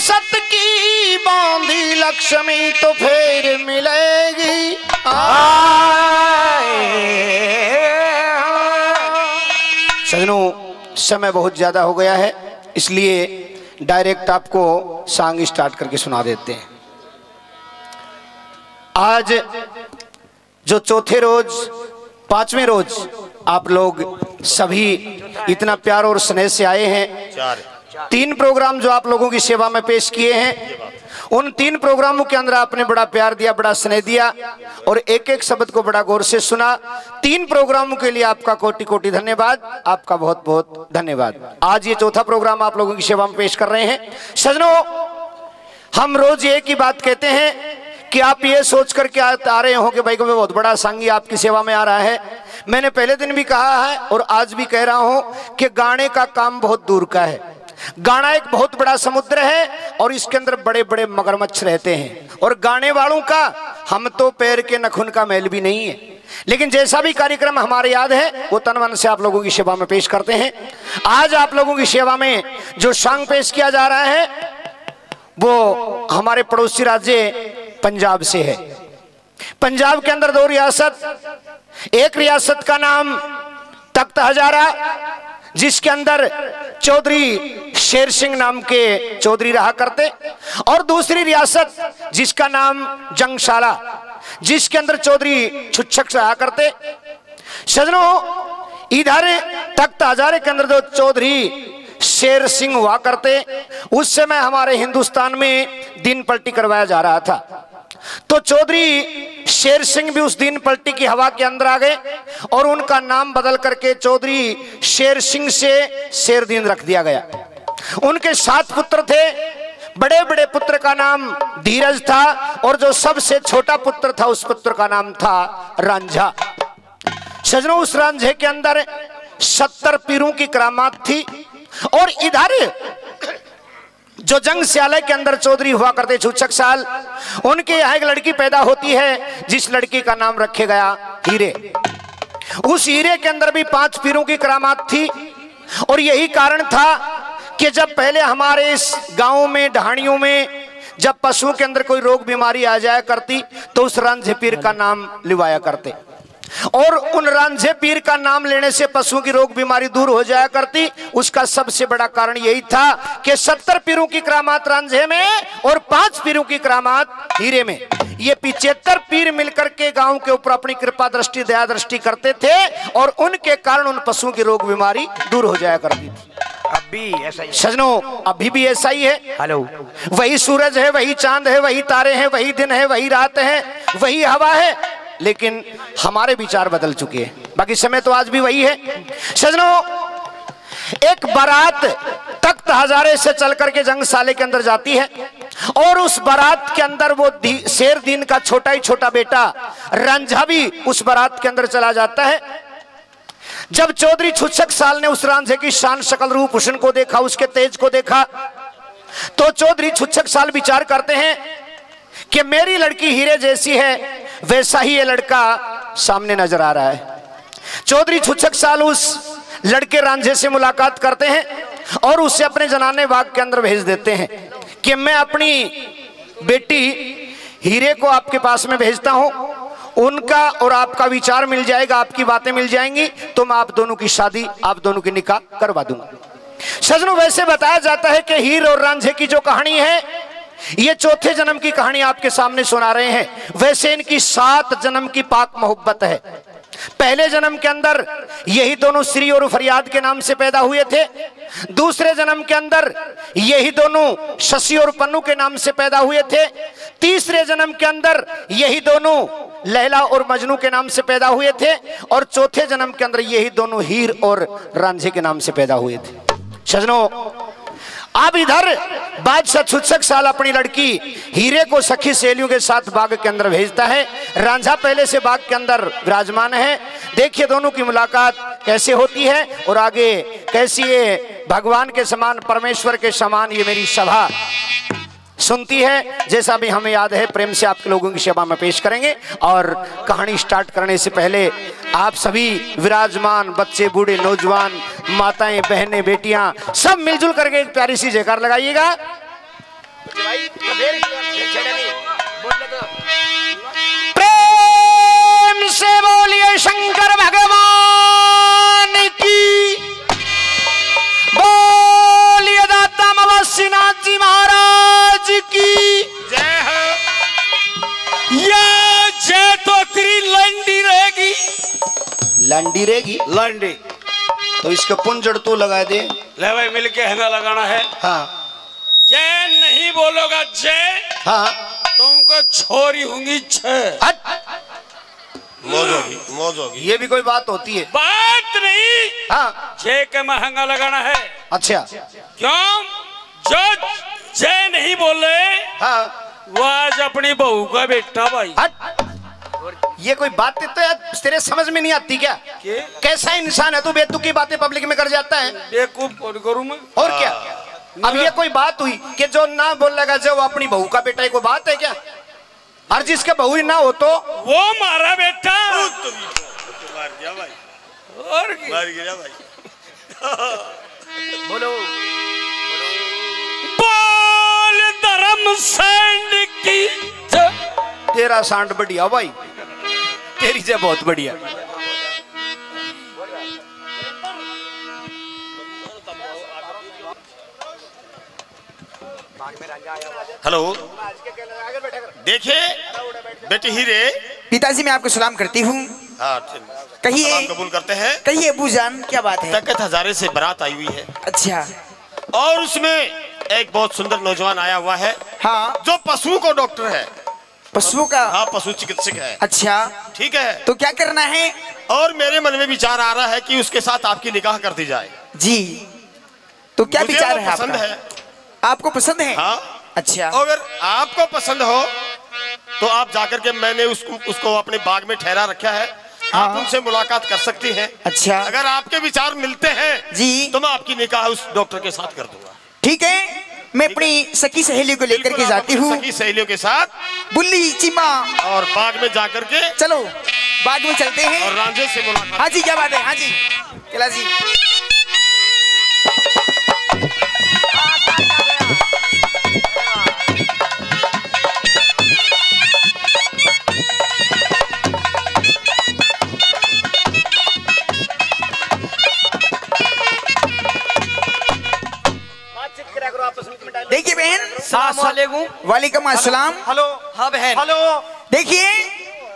सत की बांधी लक्ष्मी तो फिर मिलेगी। सजनों समय बहुत ज़्यादा हो गया है इसलिए डायरेक्ट आपको सांग स्टार्ट करके सुना देते हैं। आज जो चौथे रोज पाँचवें रोज आप लोग सभी इतना प्यार और स्नेह से आए हैं। तीन प्रोग्राम जो आप लोगों की सेवा में पेश किए हैं उन तीन प्रोग्रामों के अंदर आपने बड़ा प्यार दिया बड़ा स्नेह दिया और एक एक शब्द को बड़ा गौर से सुना। तीन प्रोग्रामों के लिए आपका कोटि कोटि धन्यवाद आपका बहुत बहुत धन्यवाद। आज ये चौथा प्रोग्राम आप लोगों की सेवा में पेश कर रहे हैं। सजनों हम रोज एक ही बात कहते हैं कि आप ये सोच करके आ, रहे हो कि भाई को बहुत बड़ा संगी आपकी सेवा में आ रहा है। मैंने पहले दिन भी कहा है और आज भी कह रहा हूँ कि गाने का काम बहुत दूर का है। गाना एक बहुत बड़ा समुद्र है और इसके अंदर बड़े बड़े मगरमच्छ रहते हैं। और गाने वालों का, हम तो पैर के नखुन का मैल भी नहीं है। लेकिन जैसा भी कार्यक्रम हमारे याद है, वो तन मन से आप लोगों की सेवा में पेश करते हैं। आज आप लोगों की सेवा में जो सांग पेश किया जा रहा है, वो हमारे पड़ोसी राज्य पंजाब से है। पंजाब के अंदर दो रियासत, एक रियासत का नाम तख्त हजारा जिसके अंदर चौधरी शेर सिंह नाम के चौधरी रहा करते, और दूसरी रियासत जिसका नाम जंगशाला, जिसके अंदर चौधरी छुच्छक रहा करते। सजनों, इधर तख्त हजारे के अंदर जो चौधरी शेर सिंह हुआ करते, उस समय हमारे हिंदुस्तान में दिन पलटी करवाया जा रहा था। तो चौधरी शेर सिंह भी उस दिन पलटी की हवा के अंदर आ गए और उनका नाम बदल करके चौधरी शेर सिंह से शेरदीन रख दिया गया। उनके सात पुत्र थे। बड़े बड़े पुत्र का नाम धीरज था और जो सबसे छोटा पुत्र था उस पुत्र का नाम था रांझा। सजनों, उस रांझे के अंदर सत्तर पीरों की करामात थी और इधर जो जंग स्यालय के अंदर चौधरी हुआ करते छुच्छक साल, उनके यहाँ एक लड़की पैदा होती है, जिस लड़की का नाम रखे गया हीरे। उस हीरे के अंदर भी पाँच पीरों की करामात थी, और यही कारण था कि जब पहले हमारे इस गाँव में ढाणियों में, जब पशुओं के अंदर कोई रोग बीमारी आ जाया करती तो उस रंझ पीर का नाम लिवाया करते। और उन रांझे पीर का नाम लेने से पशुओं की रोग बीमारी दूर हो जाया करती। उसका सबसे बड़ा कारण यही था कि सत्तर पीरों की करामात रांझे में और पाँच पीरों की करामात हीरे में। ये पिछहत्तर पीर मिलकर के गाँव के ऊपर अपनी कृपा दृष्टि दया दृष्टि करते थे और उनके कारण उन पशुओं की रोग बीमारी दूर हो जाया करती थी। अभी ऐसा ही। सजनो अभी भी ऐसा ही है। हेलो। वही सूरज है वही चाँद है वही तारे हैं वही दिन है वही रात है वही हवा है। लेकिन हमारे विचार बदल चुके हैं। बाकी समय तो आज भी वही है। सजनों एक बारात तख्त हजारे से चल करके जंग साले के अंदर जाती है और उस बारात के अंदर वो दी, शेर दिन का छोटा ही छोटा बेटा रंझा भी उस बारात के अंदर चला जाता है। जब चौधरी छुच्छक साल ने उस रांझे की शान शकल रूप हुसन को देखा उसके तेज को देखा तो चौधरी छुच्छक साल विचार करते हैं कि मेरी लड़की हीरे जैसी है, वैसा ही ये लड़का सामने नज़र आ रहा है। चौधरी छुच्छक साल उस लड़के रांझे से मुलाकात करते हैं और उसे अपने जनाने बाग के अंदर भेज देते हैं कि मैं अपनी बेटी हीरे को आपके पास में भेजता हूँ। उनका और आपका विचार मिल जाएगा, आपकी बातें मिल जाएँगी तो मैं आप दोनों की शादी, आप दोनों की निकाह करवा दूँगा। सजनों, वैसे बताया जाता है कि हीर और रांझे की जो कहानी है ये चौथे जन्म की कहानी आपके सामने सुना रहे हैं। वैसे इनकी सात जन्म की पाक मोहब्बत है। पहले जन्म के अंदर यही दोनों श्री और फरियाद के नाम से पैदा हुए थे। दूसरे जन्म के अंदर यही दोनों शशि और पन्नू के नाम से पैदा हुए थे। तीसरे जन्म के अंदर यही दोनों लहला और मजनू के नाम से पैदा हुए थे। और चौथे जन्म के अंदर यही दोनों हीर और रांझे के नाम से पैदा हुए थे। सजनों अब इधर, बादशाह छुत्सक साल अपनी लड़की हीरे को सखी सहेलियों के साथ बाग के अंदर भेजता है। रांझा पहले से बाग के अंदर विराजमान है। देखिए दोनों की मुलाकात कैसे होती है और आगे कैसी ये भगवान के समान, परमेश्वर के समान ये मेरी सभा। सुनती है। जैसा भी हमें याद है, प्रेम से आपके लोगों की सेवा में पेश करेंगे। और कहानी स्टार्ट करने से पहले आप सभी विराजमान, बच्चे, बूढ़े, नौजवान, माताएँ, बहनें, बेटियाँ, सब मिलजुल करके एक प्यारी सी जयकार लगाइएगा। प्रेम से बोलिए शंकर भगवान की। बोलिए दाता मवस्सीनाथ जी महाराज की। जय हो। या जय तो तेरी लंडी रहेगी। लंडी रहेगी? लंडी। तो इसका पुंजड़ तो लगा दे। ले भाई मिल के हैंगा लगाना है। हाँ। जय नहीं बोलोगा जय हाँ। तुमको छोरी होंगी छह। मौज होगी मौज होगी। ये भी कोई बात होती है। बात नहीं। हाँ। जय का महँगा लगाना है। अच्छा। क्यों? जो जय नहीं बोले। हाँ। वो आज अपनी बहू का बेटा भाई। हट। ये कोई बातें तो यार तेरे समझ में नहीं आती क्या? के? कैसा इंसान है तू? बेतुकी की बातें पब्लिक में कर जाता है। बेवकूफ़ कौन करूँ मैं और क्या? अब ये कोई बात हुई कि जो ना बोलेगा जो वो अपनी बहू का बेटा है कोई बात है क्या? और जिसके बहू ही ना हो तो? वो मारा बेटा। मार दिया भाई। और मार गया भाई। बोलो बोल। सैंड की तेरा सांड बढ़िया भाई। तेरी जय बहुत बढ़िया। हेलो। देखिए बेटी हीरे। पिताजी मैं आपको सलाम करती हूँ। हाँ कहिए। कबूल करते हैं। कहिए अबू जान क्या बात है? तकत हजारे से बारात आई हुई है। अच्छा। और उसमें एक बहुत सुंदर नौजवान आया हुआ है हाँ। जो पशुओं को डॉक्टर है। पशुओं का? हाँ पशु चिकित्सक है। अच्छा। ठीक है। तो क्या करना है? और मेरे मन में विचार आ रहा है कि उसके साथ आपकी निकाह कर दी जाए। जी। तो क्या विचार है पसंद है। आपको पसंद है? हाँ। अच्छा। अगर आपको पसंद हो तो आप जाकर के मैंने उसको उसको अपने बाग में ठहरा रखा है। आप हाँ। उनसे मुलाकात कर सकती हैं। अच्छा। अगर आपके विचार मिलते हैं जी। तो मैं आपकी निकाह उस डॉक्टर के साथ कर दूँगा। ठीक है। मैं अपनी सखी सहेलियों को लेकर के जाती हूँ। सखी सहेलियों के साथ। बुल्ली चिमा। और बाग में जाकर के चलो बाग में चलते हैं। और रांझे से मुलाकात। हाँ जी क्या बात है? हाँ जी। कैला जी। देखिए बहन वालेकुम। अस्सलाम। हेलो। हाँ बहन। हेलो। देखिए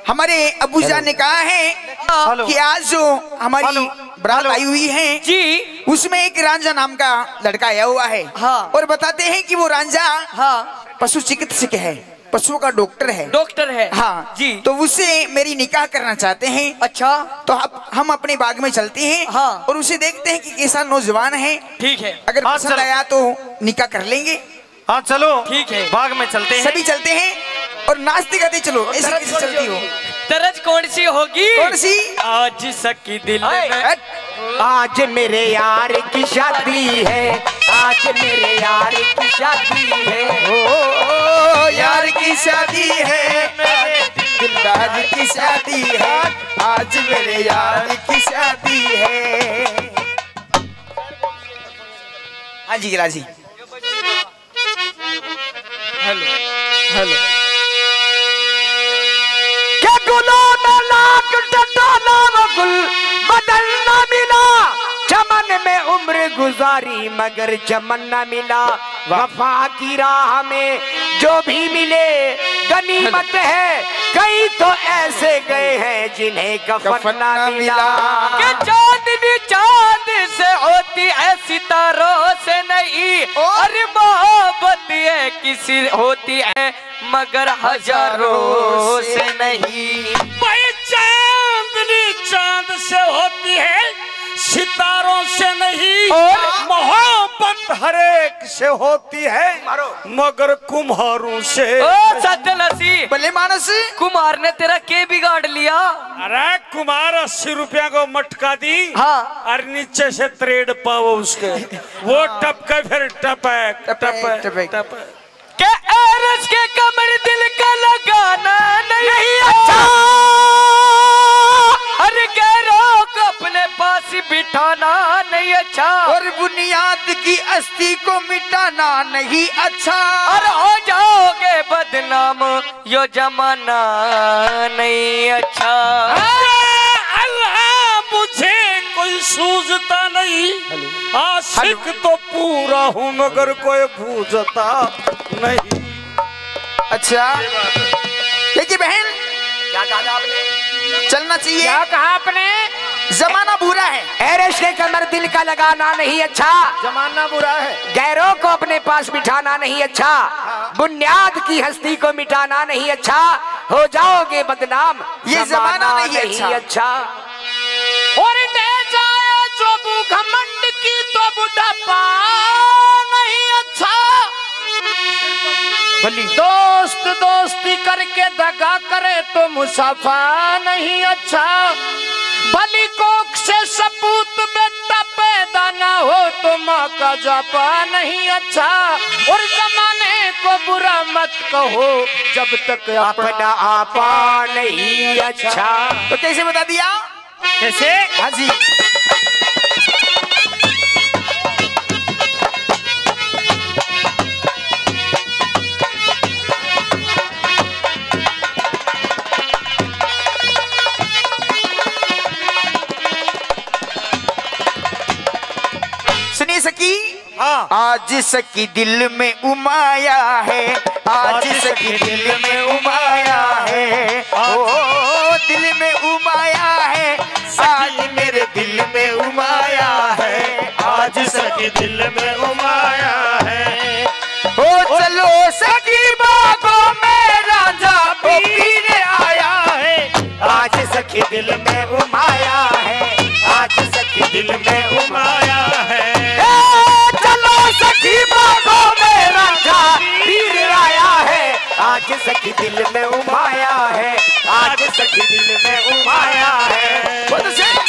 हमारे अबू जान ने कहा है। कि आज जो हमारी। बरात आई हुई है जी। उसमें एक रांझा नाम का लड़का आया हुआ है। हाँ। और बताते हैं कि वो रांझा हाँ। पशु चिकित्सक है। पशुओं का डॉक्टर है। डॉक्टर है। हाँ जी। तो उसे मेरी निकाह करना चाहते हैं। अच्छा। तो आप, हम अपने बाग में चलते हैं हाँ। और उसे देखते हैं कि कैसा नौजवान है। ठीक है। अगर हाँ, पसंद आया तो निकाह कर लेंगे। हाँ चलो। ठीक है। बाग में चलते हैं। सभी चलते हैं और नाचते गाते चलो। ऐसे कैसे चलती हो? तरज कौन सी होगी? कौन सी? आज सकी दिल में। आज मेरे यार की शादी है। आज मेरे यार की शादी है। ओ यार की शादी है। दिलदार की शादी है। आज मेरे यार की शादी है। हाँ जी गिला जी हेलो हेलो। में लाख टटाना व गुल बदल न मिला चमन में उम्र गुजारी मगर चमन न मिला। वफा की राह में जो भी मिले गनीमत है। कई तो ऐसे गए हैं जिन्हें कफन न मिला। कि चांदनी चाँद से होती है सितारों से नहीं। और मोहब्बत है किसी होती है मगर हज़ारों से नहीं। भाई चांदनी चाँद से होती है सितारों से नहीं और? मोहब्बत हर एक से होती है मगर कुम्हारों से। भले मानस। कुमार ने तेरा के बिगाड़ लिया? अरे कुमार अस्सी रुपया को मटका दी हाँ। और नीचे से त्रेड पाओ उसके। वो टपका फिर टपक टपक, टपक टपक। टपक। के एरस के कमर दिल का लगाना नहीं अच्छा। बिठाना नहीं अच्छा। और बुनियाद की अस्थि को मिटाना नहीं अच्छा। और हो जाओगे बदनाम यो जमाना नहीं अच्छा। अल्लाह मुझे कोई सूझता नहीं। आशिक तो पूरा हूँ मगर कोई बूझता नहीं। अच्छा। देखिए बहन क्या कहा आपने? चलना चाहिए। क्या कहा आपने? जमाना बुरा है। अरे के कमर दिल का लगाना नहीं अच्छा। जमाना बुरा है। गैरों को अपने पास बिठाना नहीं अच्छा। बुनियाद की हस्ती को मिटाना नहीं अच्छा। हो जाओगे बदनाम। ये जमाना नहीं अच्छा। अच्छा। और जाए जो घमंड की तो बुढ़ापा नहीं अच्छा। दोस्त दोस्ती करके दगा करे तो मुसाफा नहीं अच्छा। भली कोख से सपूत बेटा पैदा ना हो तो माँ का जापा नहीं अच्छा। और जमाने को बुरा मत कहो जब तक अपना आपा नहीं अच्छा। तो कैसे बता दिया? कैसे? हाँ आज सकी दिल में उमाया है। आज सकी दिल में उमाया है। ओ दिल में उमाया है। आज मेरे दिल में उमाया है। आज सके दिल में उमाया है। ओ चलो सकी बागों में राजा पीर आया है। आज सखी दिल में उमाया है। आज सखी दिल में उमाया चलो सखी बागों में राजा पीर आया है। आज सखी दिल में उमाया है। आज सखी दिल में उमाया है। बोलो से।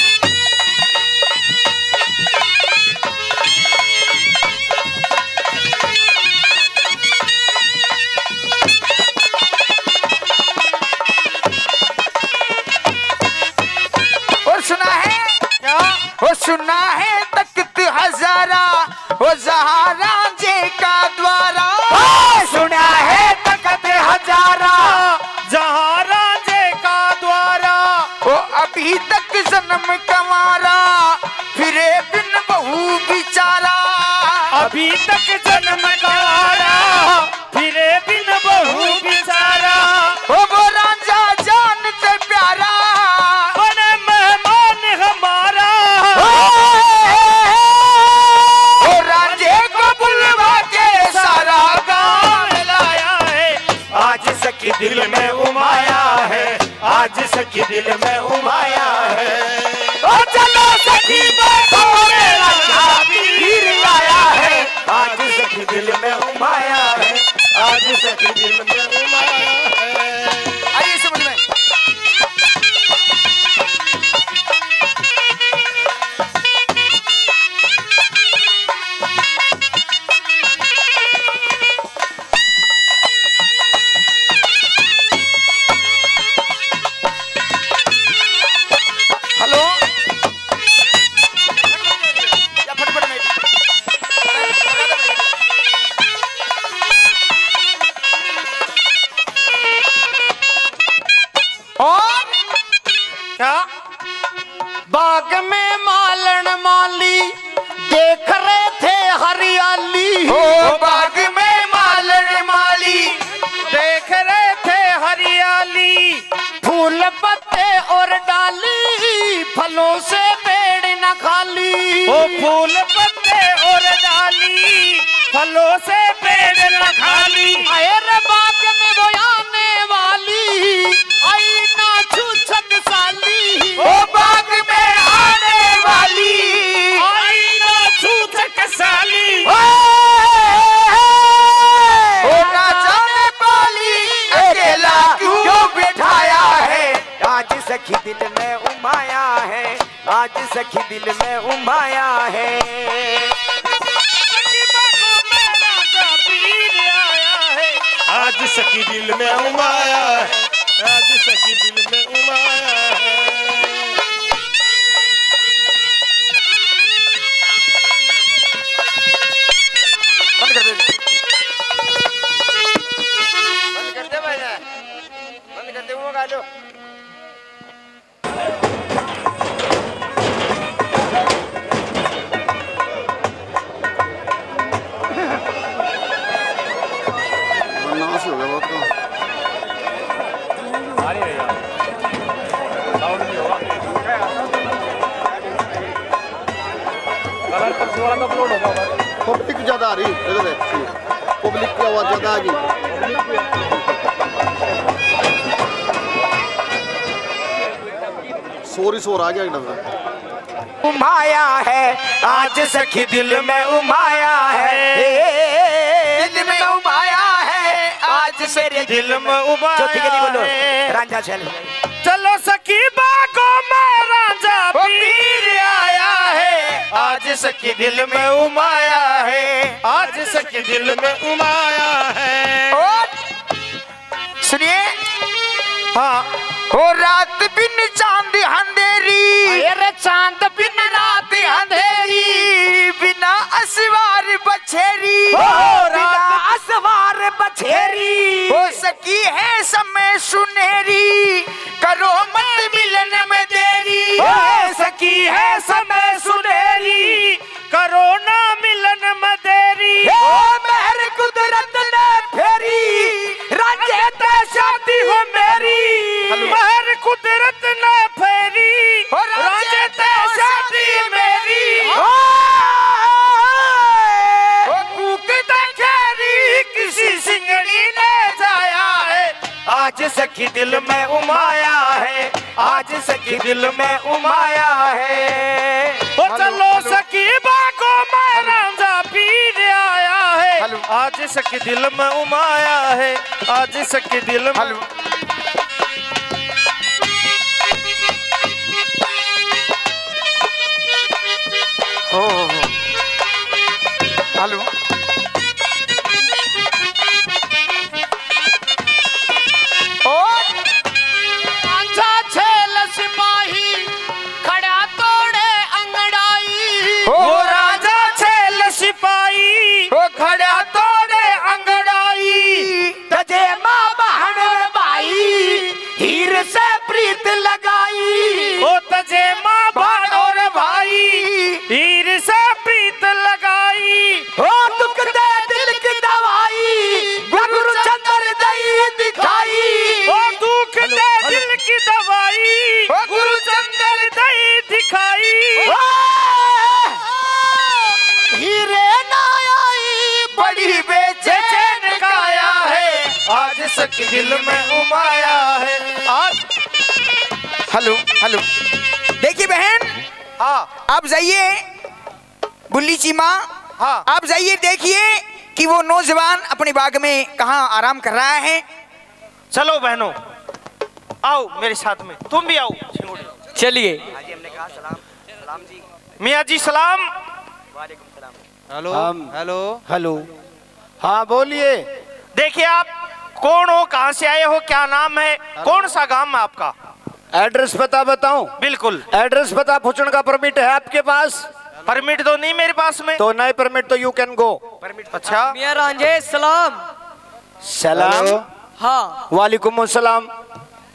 सुना है? अभी तक जन्म कमारा फिरे बिन बहू बिचारा। अभी तक जन्म दिल में उमाया आज सखी दिल में सखी दिल में उमाया है। दिल में उमाया है। आज मेरे दिल में उमाया है बोलो। रांझा चल चलो सखी बागों में राजा पीर आया है। आज सखी दिल में उमाया है। आज सखी दिल में उमाया है। सुनिए। हाँ। हो रात बिन चाँद अंधेरी बिना असवार बछेरी सवार असवार बछेरी। हो सकी है समय सुनहरी। करो मत मिलन में देरी। हो सकी है समय आज सखी दिल में उमाया है आज सके दिल में। हेलो। हेलो। देखिए बहन हाँ। आप जाइए। बुल्ली चीमा हाँ। आप जाइए देखिए कि वो नौजवान अपने बाग में कहा आराम कर रहा है। चलो बहनों आओ मेरे साथ में। तुम भी आओ। चलिए। मियाँ जी सलाम। हेलो। हेलो। हेलो। हाँ बोलिए। देखिए आप कौन हो कहाँ से आए हो क्या नाम है कौन सा गाँव है आपका? एड्रेस पता बताऊँ? बिल्कुल। एड्रेस पता पूछने का परमिट है आपके पास? परमिट तो नहीं मेरे पास में। तो नए परमिट तो यू कैन गो परमिट अच्छा। मियाँ रांझे सलाम। सलाम। हाँ। वालेकुम अस्सलाम।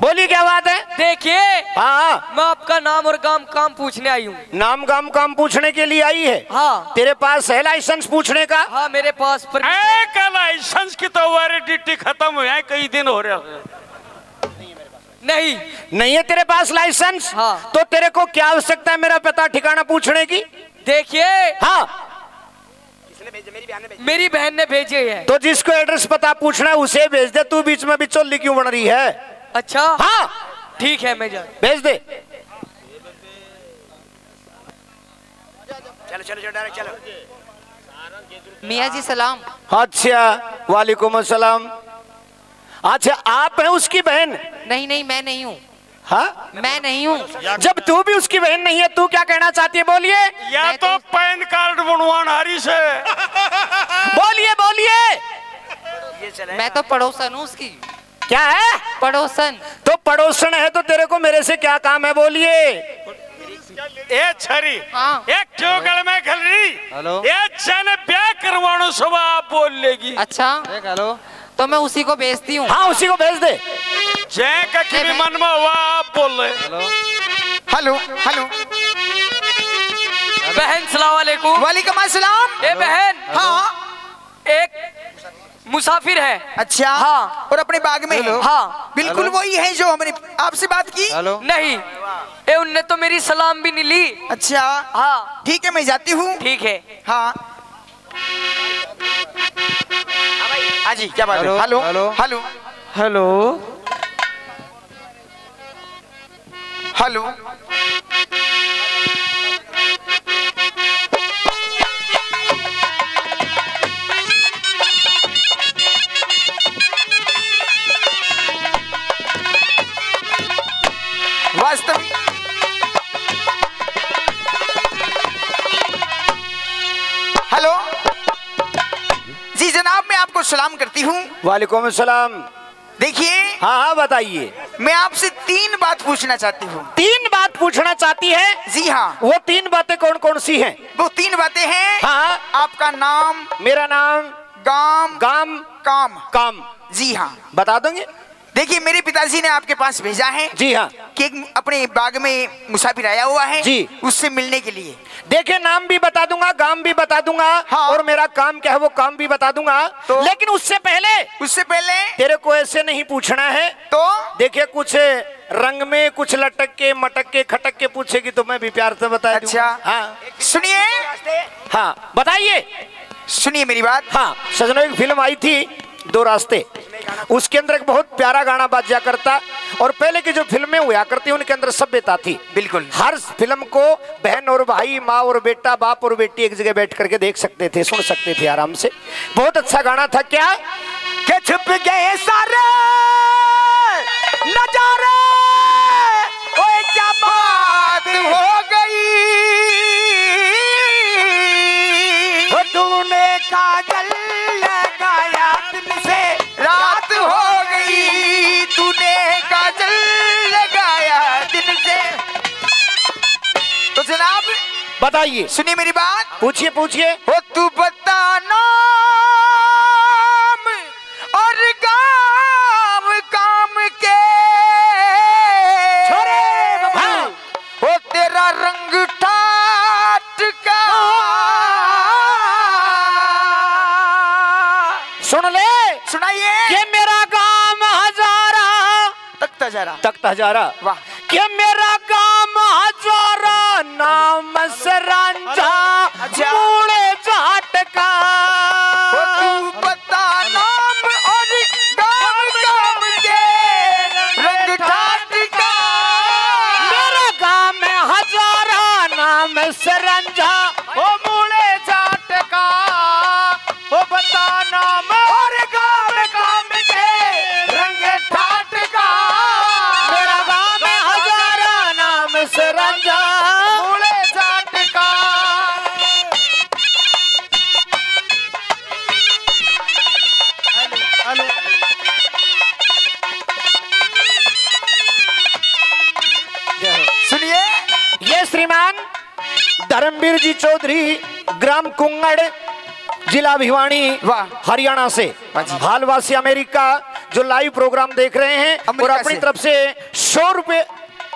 बोलिए क्या बात है? देखिए हाँ मैं आपका नाम और काम काम पूछने आई हूँ। नाम काम काम पूछने के लिए आई है? हाँ। तेरे पास है लाइसेंस पूछने का? हाँ मेरे पास पर लाइसेंस की तो वैलिडिटी खत्म हुई है कई दिन हो रहे हैं। नहीं। नहीं है तेरे पास लाइसेंस हाँ। तो तेरे को क्या आवश्यकता है मेरा पता ठिकाना पूछने की? देखिए। हाँ। मेरी बहन ने भेजे। है। तो जिसको एड्रेस पता पूछना है उसे भेज दे। तू बीच में बिचौली क्यों बन रही है? अच्छा। हाँ। ठीक है मैं जा भेज दे। चलो चलो चलो मियाँ जी सलाम। अच्छा वालेकुम अस्सलाम। अच्छा आप हैं उसकी बहन। नहीं नहीं मैं नहीं हूँ। हाँ? मैं नहीं हूँ। जब तू भी उसकी बहन नहीं है तू क्या कहना चाहती है? बोलिए। या तो तो- पैन कार्ड बनवान हारी से बोलिए बोलिए। मैं तो पड़ोसन हूँ उसकी। क्या है? पड़ोसन। तो पड़ोसन है तो तेरे को मेरे से क्या काम है? बोलिए। ए छरी। हाँ। एक चौगल में खल रही। हेलो। ब्याह करवानो सुबह आप बोल लेगी। अच्छा। तो मैं उसी को भेजती हूँ। हाँ उसी को भेज दे। जय का कि भी मन में हुआ आप बोल रहे हेलो। हेलो बहन सलाम वालेकुम। वालेकुम अस्सलाम। ए बहन। हाँ। एक मुसाफिर है। अच्छा। हाँ। और अपने बाग में हाँ। बिल्कुल वही है जो हमने आपसे बात की। हेलो। नहीं। ए उनने तो मेरी सलाम भी नहीं ली। अच्छा। हाँ। ठीक है मैं जाती हूँ। ठीक है। हाँ। हाँ जी क्या बात है? Hello hello. Hello. Hello. Hello. आपको सलाम करती हूँ। वालेकुम सलाम। देखिए हाँ हाँ बताइए। मैं आपसे तीन बात पूछना चाहती हूँ। तीन बात पूछना चाहती है? जी हाँ। वो तीन बातें कौन कौन सी हैं? वो तीन बातें हैं। हाँ आपका नाम मेरा नाम गाँव गाम काम। काम। जी हाँ। बता दोगे? देखिए मेरे पिताजी ने आपके पास भेजा है जी हाँ। कि एक अपने बाग में मुसाफिर आया हुआ है जी। उससे मिलने के लिए। देखिए नाम भी बता दूँगा गाँव भी बता दूँगा हाँ। और मेरा काम क्या है वो काम भी बता दूँगा। तो? लेकिन उससे पहले उससे पहले? तेरे को ऐसे नहीं पूछना है। तो? देखिए कुछ रंग में कुछ लटक के मटक के खटक के पूछेगी तो मैं भी प्यार से बता अच्छा। हाँ। सुनिए। हाँ बताइए। सुनिए मेरी बात। हाँ सजनों एक फ़िल्म आई थी। दो रास्ते। उसके अंदर एक बहुत प्यारा गाना बाजा करता और पहले की जो फ़िल्में हुआ करती उनके अंदर सभ्यता थी। बिल्कुल। हर फ़िल्म को बहन और भाई माँ और बेटा बाप और बेटी एक जगह बैठ करके देख सकते थे सुन सकते थे आराम से। बहुत अच्छा गाना था क्या? के छुप गए सारे। बताइए। सुनिए मेरी बात। पूछिए पूछिए। हो तू बता नाम और काम काम के। छोरे हाँ। हो तेरा रंग ठाट का। सुन ले। सुनाइए। कि मेरा काम हजारा। तख्त हजारा। तख्त हजारा। वाह। कि मेरा सरांझा अच्छा। जी चौधरी ग्राम कुंगड़ जिला भिवानी हरियाणा से। हालवासी अमेरिका जो लाइव प्रोग्राम देख रहे हैं और अपनी तरफ़ से सौ रुपए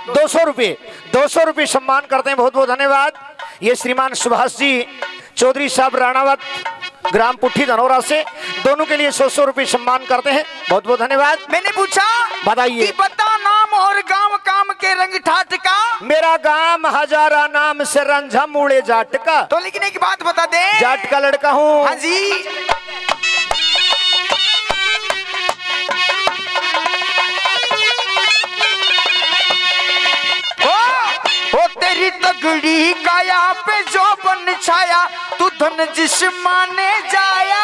दो सौ रुपये दो सौ रुपये सम्मान करते हैं बहुत बहुत धन्यवाद। ये श्रीमान सुभाष जी चौधरी साहब राणावत ग्राम पुट्ठी धनौरा से दोनों के लिए सौ सौ रुपये सम्मान करते हैं बहुत बहुत धन्यवाद। मैंने पूछा बताइए। बता नाम और गाँव काम के रंग ठाट का मेरा गाँव हजारा नाम से रंझा मूड़े जाट का तो लेकिन एक बात बता दे। जाट का लड़का हूँ। हाँ जी। ओ, ओ तेरी तगड़ी काया पे जो बन छाया तू धन जिस माने जाया।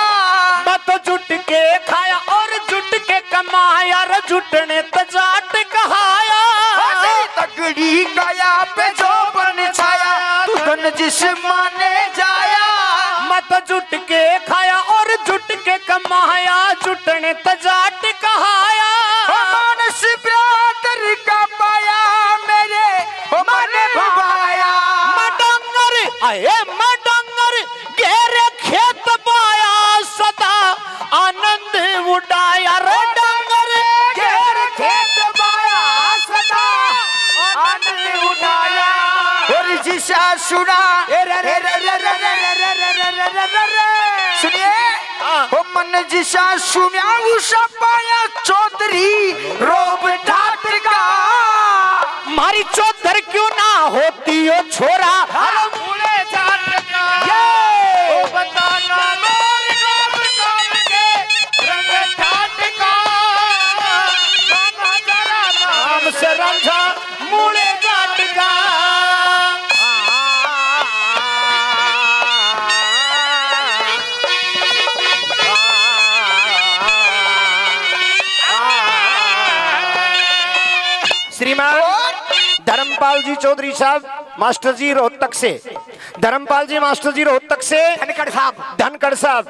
मत जुट के खाया और जुट के कमाया रे जुटने तो जाट कहाया। तगड़ी काया पे जो बन छाया तू धन जिस माने जाया। मत झुटके खाया और जुट के कमाया झुटने तजाट जाट सुना सुनिए मन जिसा सुनिया उषा पाया चौधरी रोब ठाट का मारी चौधर क्यों ना होती हो छोरा चौधरी साहब मास्टर जी रोहतक से। धर्मपाल जी मास्टर जी रोहतक से। धनखड़ साहब। धनखड़ साहब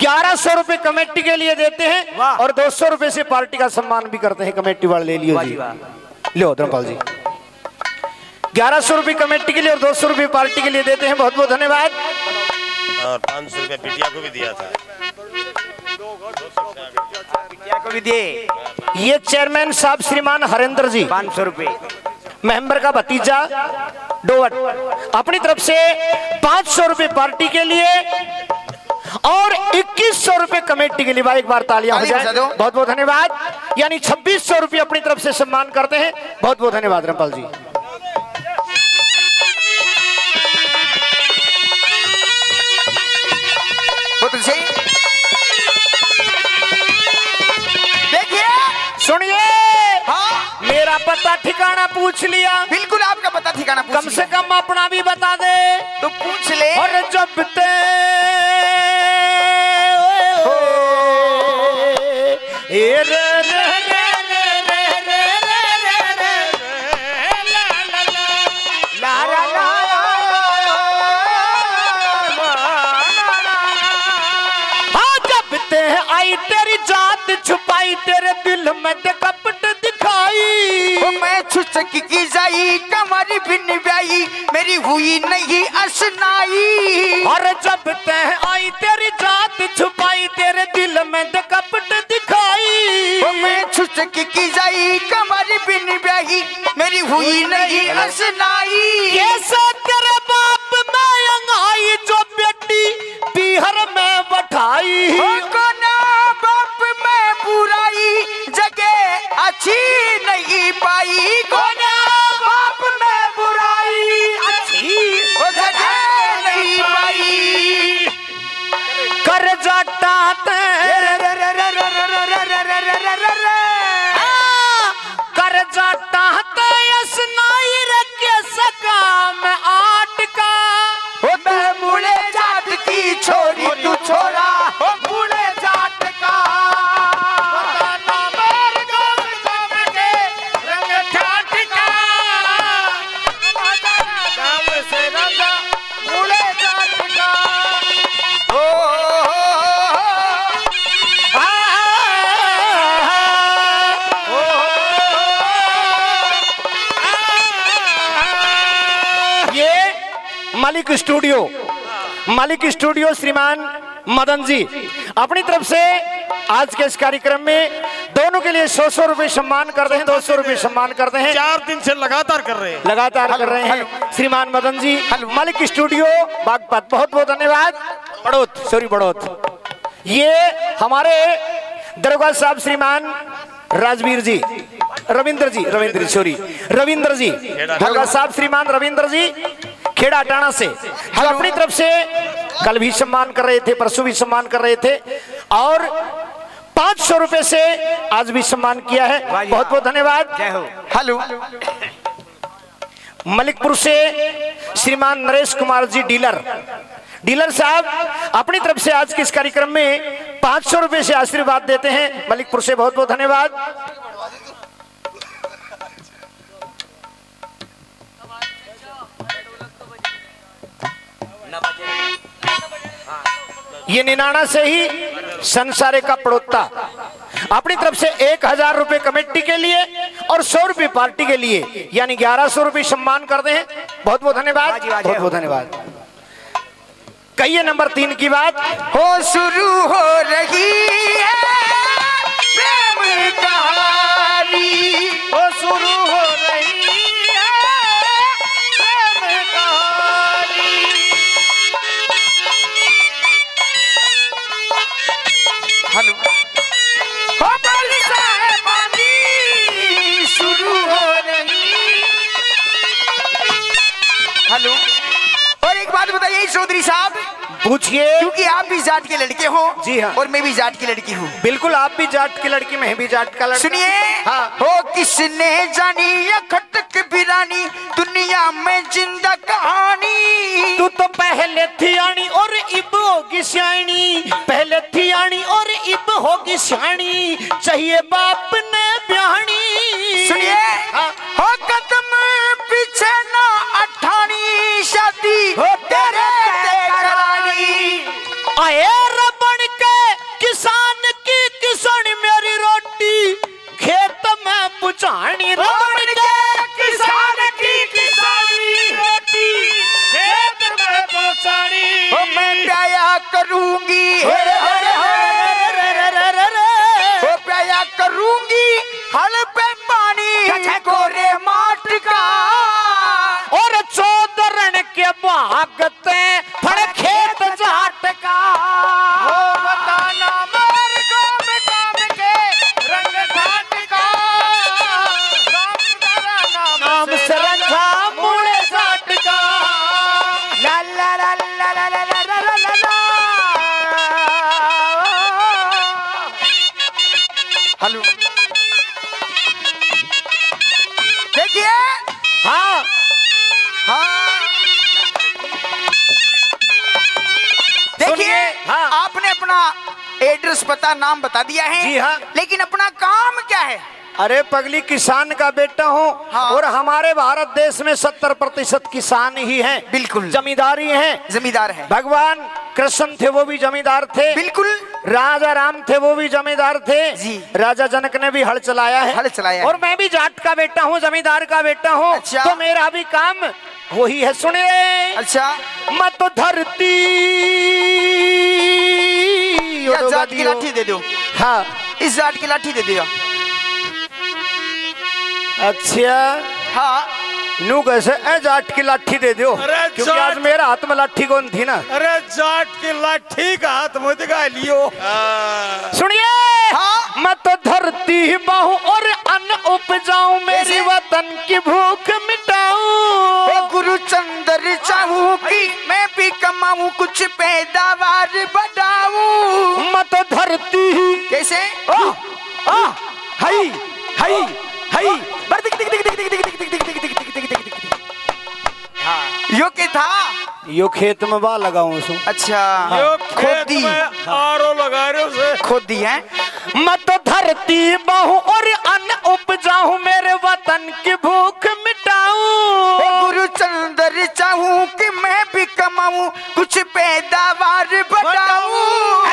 ग्यारह सौ रूपए कमेटी के लिए देते हैं और दो सौ रूपए से पार्टी का सम्मान भी करते हैं कमेटी वाले ले लियो जी लो धर्मपाल जी। ग्यारह सौ रुपये कमेटी के लिए और दो सौ रुपये पार्टी के लिए देते हैं बहुत बहुत धन्यवाद। और पाँच सौ रुपया बिटिया को भी दिया था। को भी दिए। ये चेयरमैन साहब श्रीमान हरेंद्र जी। पाँच सौ रुपये। मेंबर का भतीजा डोवट अपनी तरफ़ से पाँच सौ रुपए पार्टी के लिए और इक्कीस सौ रुपए कमेटी के लिए भाई एक बार तालियाँ हो जाए बहुत बहुत धन्यवाद। यानी छब्बीस सौ रुपए अपनी तरफ़ से सम्मान करते हैं। बहुत बहुत धन्यवाद रामपाल जी। पता ठिकाना पूछ लिया बिल्कुल आपका पता ठिकाना पूछ कम से कम अपना भी बता दे तो पूछ ले और जब ते ए रे रे रे रे रे रे रे रे रे ला ला ला ला ला हाँ जब ते आई तेरी जात छुपाई तेरे दिल में कपट दिखाई ओ मैं छुचक की जाई कमर बिन ब्याई मेरी हुई नहीं असनाई। और जब तह आई तेरी जात छुपाई तेरे दिल में कपट दिखाई। ओ मैं छुचक की जाई कमर बिन ब्याई मेरी हुई नहीं असनाई। कैसे तेरे बाप में अंगाई जो बेटी पीहर में बठाई खुशी नहीं पाई। को मालिक स्टूडियो श्रीमान मदन जी अपनी तरफ़ से आज के इस कार्यक्रम में दोनों के लिए सौ सौ रुपये सम्मान कर रहे हैं दो सौ रुपये सम्मान करते हैं। चार दिन से लगातार कर रहे हैं। लगातार कर रहे हैं। श्रीमान मदन जी मालिक स्टूडियो बागपत बहुत बहुत धन्यवाद। बड़ोत। सॉरी बड़ोत। ये हमारे दरोगा साहब श्रीमान राजवीर जी रविंद्र जी रविंद्र जी सॉरी रविंद्र जी दरोगा साहब श्रीमान रविंद्र जी खेड़ा टाणा से। हम अपनी तरफ़ से कल भी सम्मान कर रहे थे परसों भी सम्मान कर रहे थे और पाँच सौ रुपए से आज भी सम्मान किया है। बहुत बहुत धन्यवाद। हेलो। मलिकपुर से श्रीमान नरेश कुमार जी डीलर। डीलर साहब अपनी तरफ़ से आज के इस कार्यक्रम में पाँच सौ रुपए से आशीर्वाद देते हैं। मलिकपुर से बहुत बहुत धन्यवाद। ये निनाणा से ही संसारे का पड़ोता। अपनी तरफ़ से एक हज़ार रुपए कमेटी के लिए और सौ रुपए पार्टी के लिए यानी ग्यारह सौ रुपए सम्मान करते हैं। बहुत बहुत धन्यवाद। बहुत बहुत धन्यवाद। कहिए नंबर तीन की बात। हो शुरू हो रही है प्रेम कहानी। हो शुरू हो रही पूछिए। क्योंकि आप भी जाट के लड़के हो जी हाँ। और मैं भी जाट की लड़की हूँ। बिल्कुल आप भी जाट की लड़की मैं भी जाट का लड़का। सुनिए। हाँ। हो किसने जानी ये खटक बिरानी दुनिया में ज़िंदा कहानी? तू तो पहले थी आनी और इब होगी सियाणी। पहले थी आनी और इब होगी सियाणी। चाहिए बाप ने ब्याहनी सुनिए। हाँ। हो कदम पीछे ना अठानी शादी हो तेरे किसानी किसान की किसानी रोटी खेत मैं प्याया करूँगी अरे अरे करूँगी हल पे बता दिया है। जी हाँ। लेकिन अपना काम क्या है? अरे पगली किसान का बेटा हूँ हाँ। और हमारे भारत देश में सत्तर प्रतिशत किसान ही हैं। बिल्कुल। जमींदारी हैं। जमींदार है। भगवान कृष्ण थे वो भी जमींदार थे। बिल्कुल। राजा राम थे वो भी जमींदार थे। जी। राजा जनक ने भी हल चलाया है। हल चलाया और मैं भी जाट का बेटा हूँ जमींदार का बेटा हूँ। अच्छा। तो मेरा भी काम वही है सुनिए। अच्छा। मत धरती। या उड़वा जाट की लाठी दे दो हाँ। इस जाट की लाठी दे दिया। अच्छा। हाँ। नू कैसे ए जाट की लाठी दे दो क्योंकि आज मेरा हाथ में लाठी कौन थी ना अरे जाट की लाठी का हाथ में दिखा लियो सुनिए मैं तो धरती ही बाहू और अन्न उपजाऊ मेरी वतन की भूख मिटाऊ गुरु चंद्र चाहू कि मैं भी कमाऊ कुछ पैदावार बढ़ाऊ मैं तो धरती ही कैसे ओ, ओ, हाई हाई हाई दिख दिख दिख दिख यो के था? यो खेत में बा लगाऊँ सु अच्छा। यो खोद। आरो लगा रहे हो उसे खोदी है? मैं तो धरती बहु और अन्न उपजाऊ मेरे वतन की भूख मिटाऊ। गुरु चंद्र चाहूँ कि मैं भी कमाऊं कुछ पैदावार बढ़ाऊं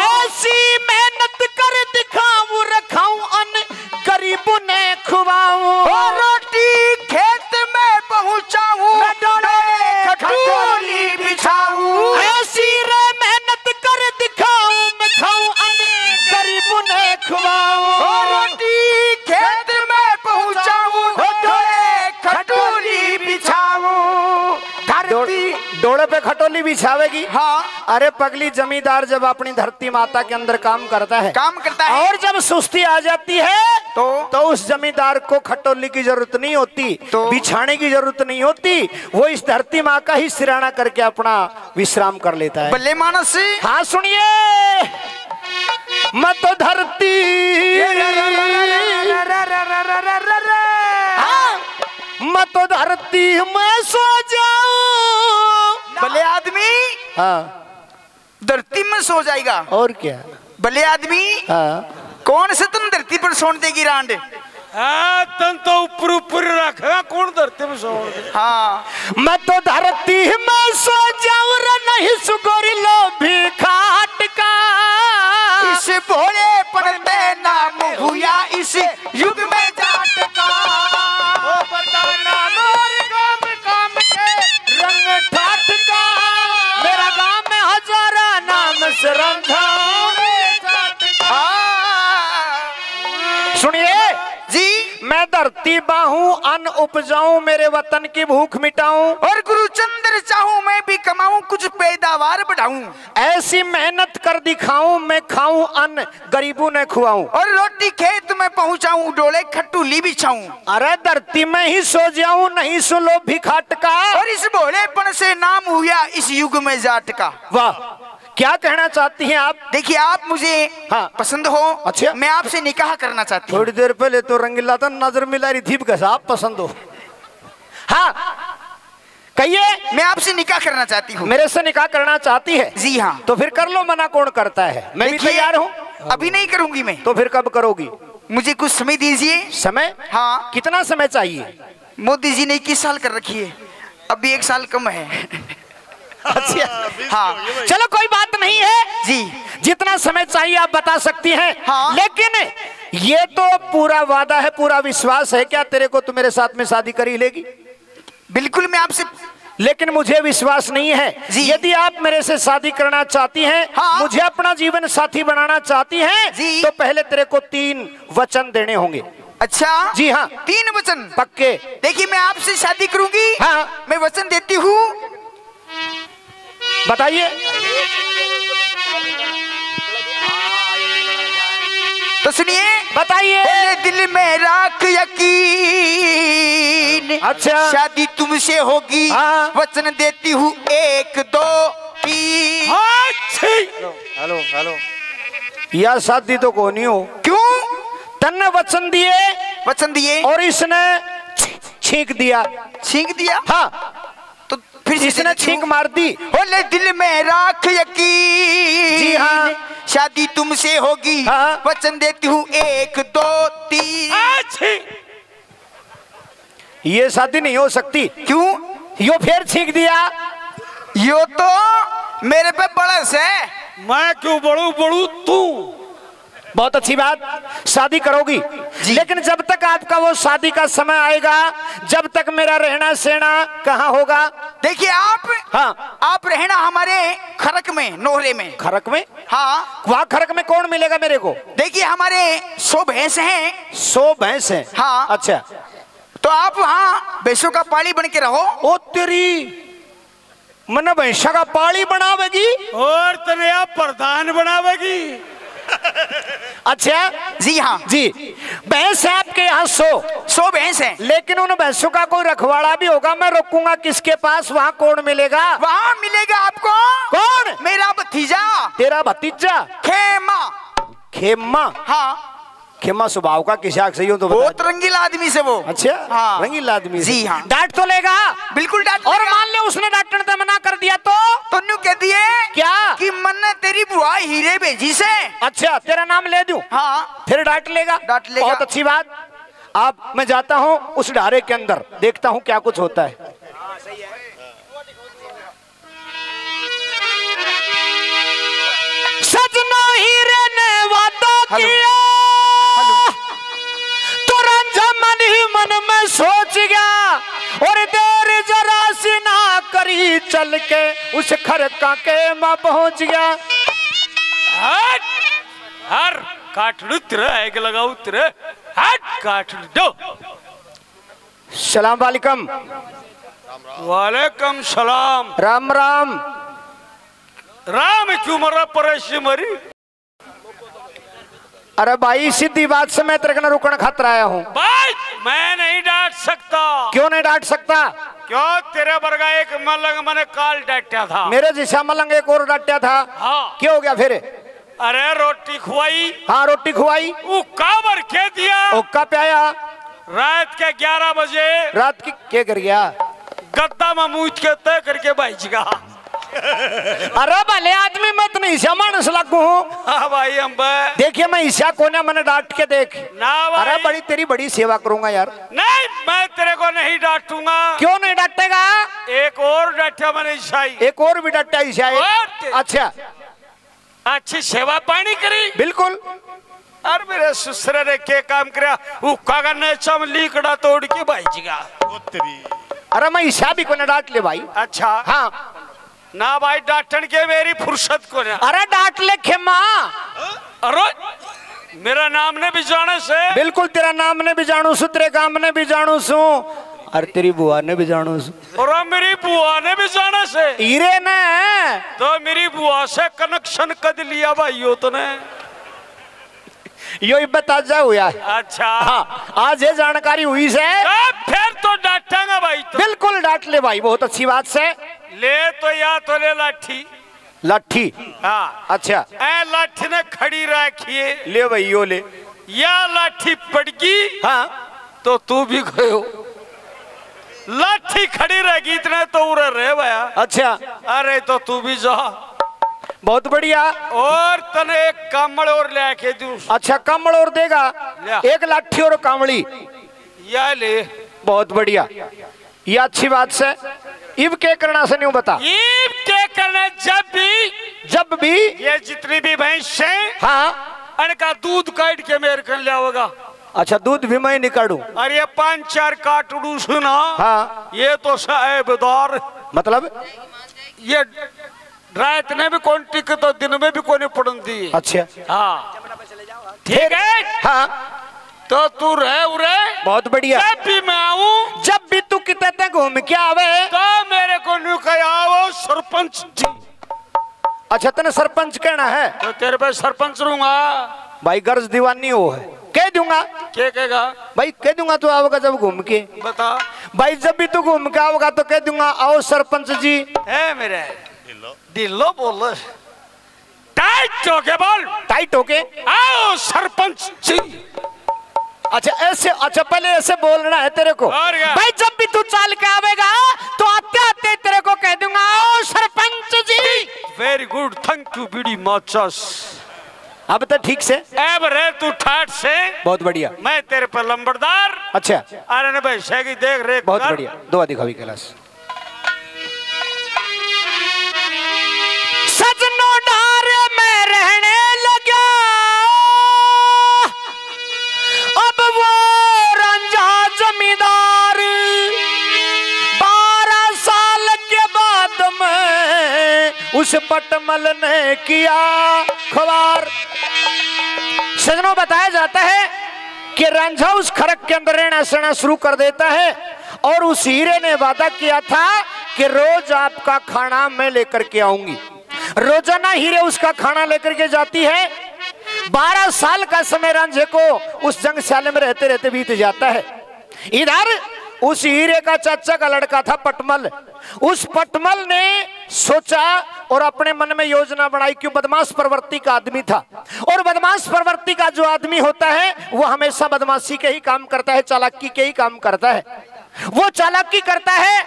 बिछावेगी हाँ अरे पगली जमींदार जब अपनी धरती माता के अंदर काम करता है काम करता है और जब सुस्ती आ जाती है तो तो उस जमींदार को खटोली की ज़रूरत नहीं होती तो? बिछाने की ज़रूरत नहीं होती वो इस धरती माँ का ही सिराना करके अपना विश्राम कर लेता है बल्ले मानस हाँ सुनिए मत तो धरती हाँ, मत तो धरती में सो जाऊँ भले आदमी हाँ। धरती में सो जाएगा। और क्या? भले आदमी हाँ। कौन से तुम धरती पर सोन देगी रांड? हाँ तन तो ऊपर ऊपर रखेगा कौन धरती में सो हाँ। मैं तो धरती में सो जाऊँ नहीं सुगोरी लो भी खाट का। इस भोले पड़ते नाम हुआ इस युग में जाट मैं धरती बाहू अन्न उपजाऊ मेरे वतन की भूख मिटाऊं। और गुरु चंद्र चाहूँ मैं भी कमाऊं कुछ पैदावार बढ़ाऊं। ऐसी मेहनत कर दिखाऊँ मैं खाऊं अन्न गरीबों ने खुआऊं। और रोटी खेत में पहुंचाऊं डोले खटूली बिछाऊं अरे धरती में ही सो जाऊँ नहीं सुनो भिखाट का और इस भोलेपन से नाम हुआ इस युग में जाट का वाह। क्या कहना चाहती हैं आप? देखिए आप मुझे हाँ। पसंद हो अच्छा। मैं आपसे निकाह करना चाहती हूँ। थोड़ी देर पहले तो रंगीला था नज़र मिला रही थी कैसा आप पसंद हो। हाँ कहिए। मैं आपसे निकाह करना चाहती हूँ। मेरे से निकाह करना चाहती है? जी हाँ। तो फिर कर लो मना कौन करता है? मैं भी तैयार हूँ। अभी नहीं करूँगी मैं। तो फिर कब करोगी? मुझे कुछ समय दीजिए। समय? हाँ। कितना समय चाहिए? मोदी जी ने इक्कीस साल कर रखी है। अभी एक साल कम है। अच्छा हाँ। चलो कोई बात नहीं है। जी। जितना समय चाहिए आप बता सकती हैं। हाँ। लेकिन ये तो पूरा वादा है पूरा विश्वास है क्या तेरे को तू मेरे साथ में शादी कर ही लेगी? बिल्कुल मैं आपसे लेकिन मुझे विश्वास नहीं है। यदि आप मेरे से शादी करना चाहती हैं हाँ। मुझे अपना जीवन साथी बनाना चाहती हैं तो पहले तेरे को तीन वचन देने होंगे। अच्छा। जी हाँ। तीन वचन। पक्के। देखिए मैं आपसे शादी करूँगी। हाँ। मैं वचन देती हूँ। बताइए। तो सुनिए बताइए। दिल में राख यकीन। अच्छा। शादी तुमसे होगी। हाँ। वचन देती हूँ एक दो तीन। हेलो हेलो यह शादी तो को नहीं हो। क्यों? तन वचन दिए। वचन दिए। और इसने छींक दिया। छींक दिया? हाँ। फिर हूँ। छींक मार दी बोले दिल में राख यकीन। जी हाँ। शादी तुमसे होगी हाँ। वचन देती हूँ एक दो तीन। ये शादी नहीं हो सकती। क्यों? यो फिर छींक दिया। यो तो मेरे पे बड़स है। मैं क्यों बड़ू बड़ू तू? बहुत अच्छी बात। शादी करोगी। लेकिन जब तक आपका वो शादी का समय आएगा जब तक मेरा रहना सहना कहाँ होगा? देखिए आप हाँ। आप रहना हमारे खरक में नोहरे में। खरक में? हाँ। वहाँ खरक में कौन मिलेगा मेरे को? देखिए हमारे सो भैंस हैं। सो भैंस है? हाँ। अच्छा। तो आप वहाँ भैंसों का पाली बन के रहो। ओ तेरी मन भैंसा का पाली बनावेगी? और तने आप प्रधान बनावेगी। अच्छा? जी हाँ। जी। भैंस है आपके यहाँ? सो। सो भैंस है। लेकिन उन भैंसों का कोई रखवाड़ा भी होगा? मैं रोकूँगा किसके पास? वहाँ कौन मिलेगा? वहाँ मिलेगा आपको। कौन? मेरा भतीजा। तेरा भतीजा? खेमा। खेमा? हाँ। खेमा स्वभाव का किसा सही हो तो बहुत रंगीला आदमी से वो। अच्छा? हाँ। रंगीला आदमी जी हाँ। डांट तो लेगा। बिल्कुल डांट और मान ले उसने डॉक्टर ने मना कर दिया तो? तो कह दिए क्या? कि मन ने तेरी बुआ हीरे भेजी से। अच्छा तेरा नाम ले दू? हाँ। फिर डांट लेगा? डांट लेगा। बहुत अच्छी बात। अब मैं जाता हूँ उस ढारे के अंदर देखता हूँ क्या कुछ होता है। सजना हीरे ने वादा किया। मन में सोच गया और देर जरा सी ना करी चल के उस खरका के मैं पहुँच गया। हट! हर काटड़ू तेरे आग लगाऊ तेरे हट काटड़ू दो। सलाम वालेकुम। वालेकुम सलाम। राम राम। राम क्यों मरा परेशी मरी? अरे भाई सीधी बात से मैं तेरे रुकना खतरा आया हूँ। भाई मैं नहीं डांट सकता। क्यों नहीं डांट सकता? क्यों? तेरे वर्गा एक मलंग मैंने काल डांटा था। मेरे जैसा मलंग एक और डांटा था। हाँ। क्यों हो गया फिर? अरे रोटी खुआई। हाँ रोटी खुआई। वो काबर के दिया ओक्का पे आया? रात के 11 बजे। रात की क्या कर गया? गद्दा में मूछ के तय करके बैठ गया अरे भले आदमी मैं तो नहीं ईसा मानस लगू हूँ। हाँ भाई हम देखिए मैं ईसा कोने मैंने डांट के देख। ना अरे बड़ी तेरी बड़ी सेवा करूँगा यार। नहीं मैं तेरे को नहीं डांटूँगा। क्यों नहीं डांटेगा? एक और डांटा मैंने ईसाई। एक और भी डांटा ईसा और ते- अच्छा। अच्छी सेवा पानी करी। बिल्कुल। अरे मेरे ससुर ने के काम करा? वो कागज़ ने चमली कड़ा तोड़ के भाई गया अरे मैं ईसा भी को ना डांट ले भाई। अच्छा। हाँ। ना भाई डांटन के मेरी फुर्सत को ना। अरे डांट ले खेमा। अरे मेरा नाम ने भी जाने से। बिल्कुल तेरा नाम ने भी जानू सु तेरे काम ने भी जानू सु। और तेरी बुआ ने भी जानू सु। और मेरी बुआ ने भी जाने से। हीरे ने। तो मेरी बुआ से कनेक्शन कद लिया भाई हो तूने यो बता जा हुआ है अच्छा। हाँ आज ये जानकारी हुई से फिर तो डांटेगा भाई तो। बिल्कुल डांट ले भाई बहुत अच्छी बात से। ले तो या तो ले लाठी। लाठी? हाँ। अच्छा। ए लाठी ने खड़ी रखिए ले भाई यो ले। या लाठी पड़गी हाँ। तो तू भी गयो। लाठी खड़ी रहेगी इतने तो उड़े रहे भैया। अच्छा। अरे तो तू भी जा। बहुत बढ़िया। और तने एक कमल और लेके दू। अच्छा कमल और देगा। एक लाठी और कांवड़ी या ले। बहुत बढ़िया। ये अच्छी बात से। इब के करना से नहीं बता। ये क्या करना जब भी। जब भी। ये जितनी भी भैंस है हाँ। इनका दूध काट के मेरे कर लिया होगा अच्छा दूध भी मैं निकालू। अरे ये पाँच चार काटड़ू सुना। हाँ। ये तो साहेबदार। मतलब? ये रात ने भी कौन टिक तो दिन में भी कौन पड़न दी अच्छा। हाँ। ठीक है? हाँ। तो तू रहे उरे। बहुत बढ़िया। जब भी मैं आऊँ। जब भी तू कितने तक घूम के आवे? तो मेरे को न्यू कहो सरपंच जी। अच्छा तेने सरपंच कहना है? तो तेरे पे सरपंच रहूँगा। भाई गर्ज दीवानी हो है। कह दूँगा। क्या कहेगा? भाई कह दूँगा तू आओगा जब घूम के। बता। भाई जब भी तू घूम के आओगा तो कह दूँगा आओ सरपंच जी। है मेरे। दिलो बोल टाइट होके बोल टाइट होके आओ सरपंच जी अच्छा ऐसे अच्छा पहले ऐसे बोलना है तेरे को भाई जब भी तू चाल के आवेगा तो आते आते तेरे को कह दूँगा आओ sarpanch ji very good thank you bidi matches अब तो ठीक से अब रे तू ठाट से बहुत बढ़िया मैं तेरे पर लंबरदार अच्छा अरे ने भाई की देख रेख बहुत। बढ़िया दुआ दिखावी कैलाश में रहने लगा अब वो रंजा जमींदार बारह साल के बाद में उस पटमल ने किया खबर सजनों, बताया जाता है कि रंझा उस खरक के अंदर रहना सहना शुरू कर देता है और उस हीरे ने वादा किया था कि रोज आपका खाना मैं लेकर के आऊँगी। रोज़ाना हीरे उसका खाना लेकर के जाती है। बारह साल का समय रंझे को उस जंगशाले में रहते रहते बीत जाता है। इधर उस हीरे का चाचा का लड़का था पटमल। उस पटमल ने सोचा और अपने मन में योजना बनाई क्यों बदमाश प्रवृत्ति का आदमी था। और बदमाश प्रवृत्ति का जो आदमी होता है, वो हमेशा बदमाशी के ही काम करता है, चालाकी के ही काम करता है। वो चालाकी करता है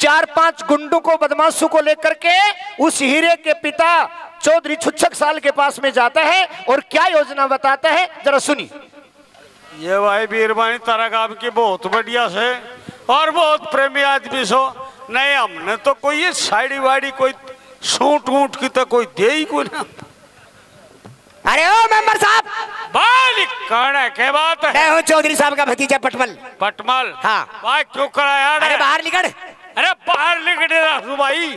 चार पाँच गुंडों को बदमाशों को लेकर के उस हीरे के पिता चौधरी छुच्छक साल के पास में जाता है और क्या योजना बताता है? जरा सुनी ये भाई बीरबानी तारा काम की बहुत बढ़िया से और बहुत प्रेमी आदमी सो। नहीं हमने तो कोई ये साड़ी वाड़ी कोई सूट ऊट की तो कोई दे ही कोई ना। अरे ओ मेंबर साहब! बाल कौन है क्या बात है? मैं हूँ चौधरी साहब का भतीजा पटमल। पटमल? हाँ। भाई क्यों कराया अरे बाहर निकल। अरे बाहर निकले रखू भाई।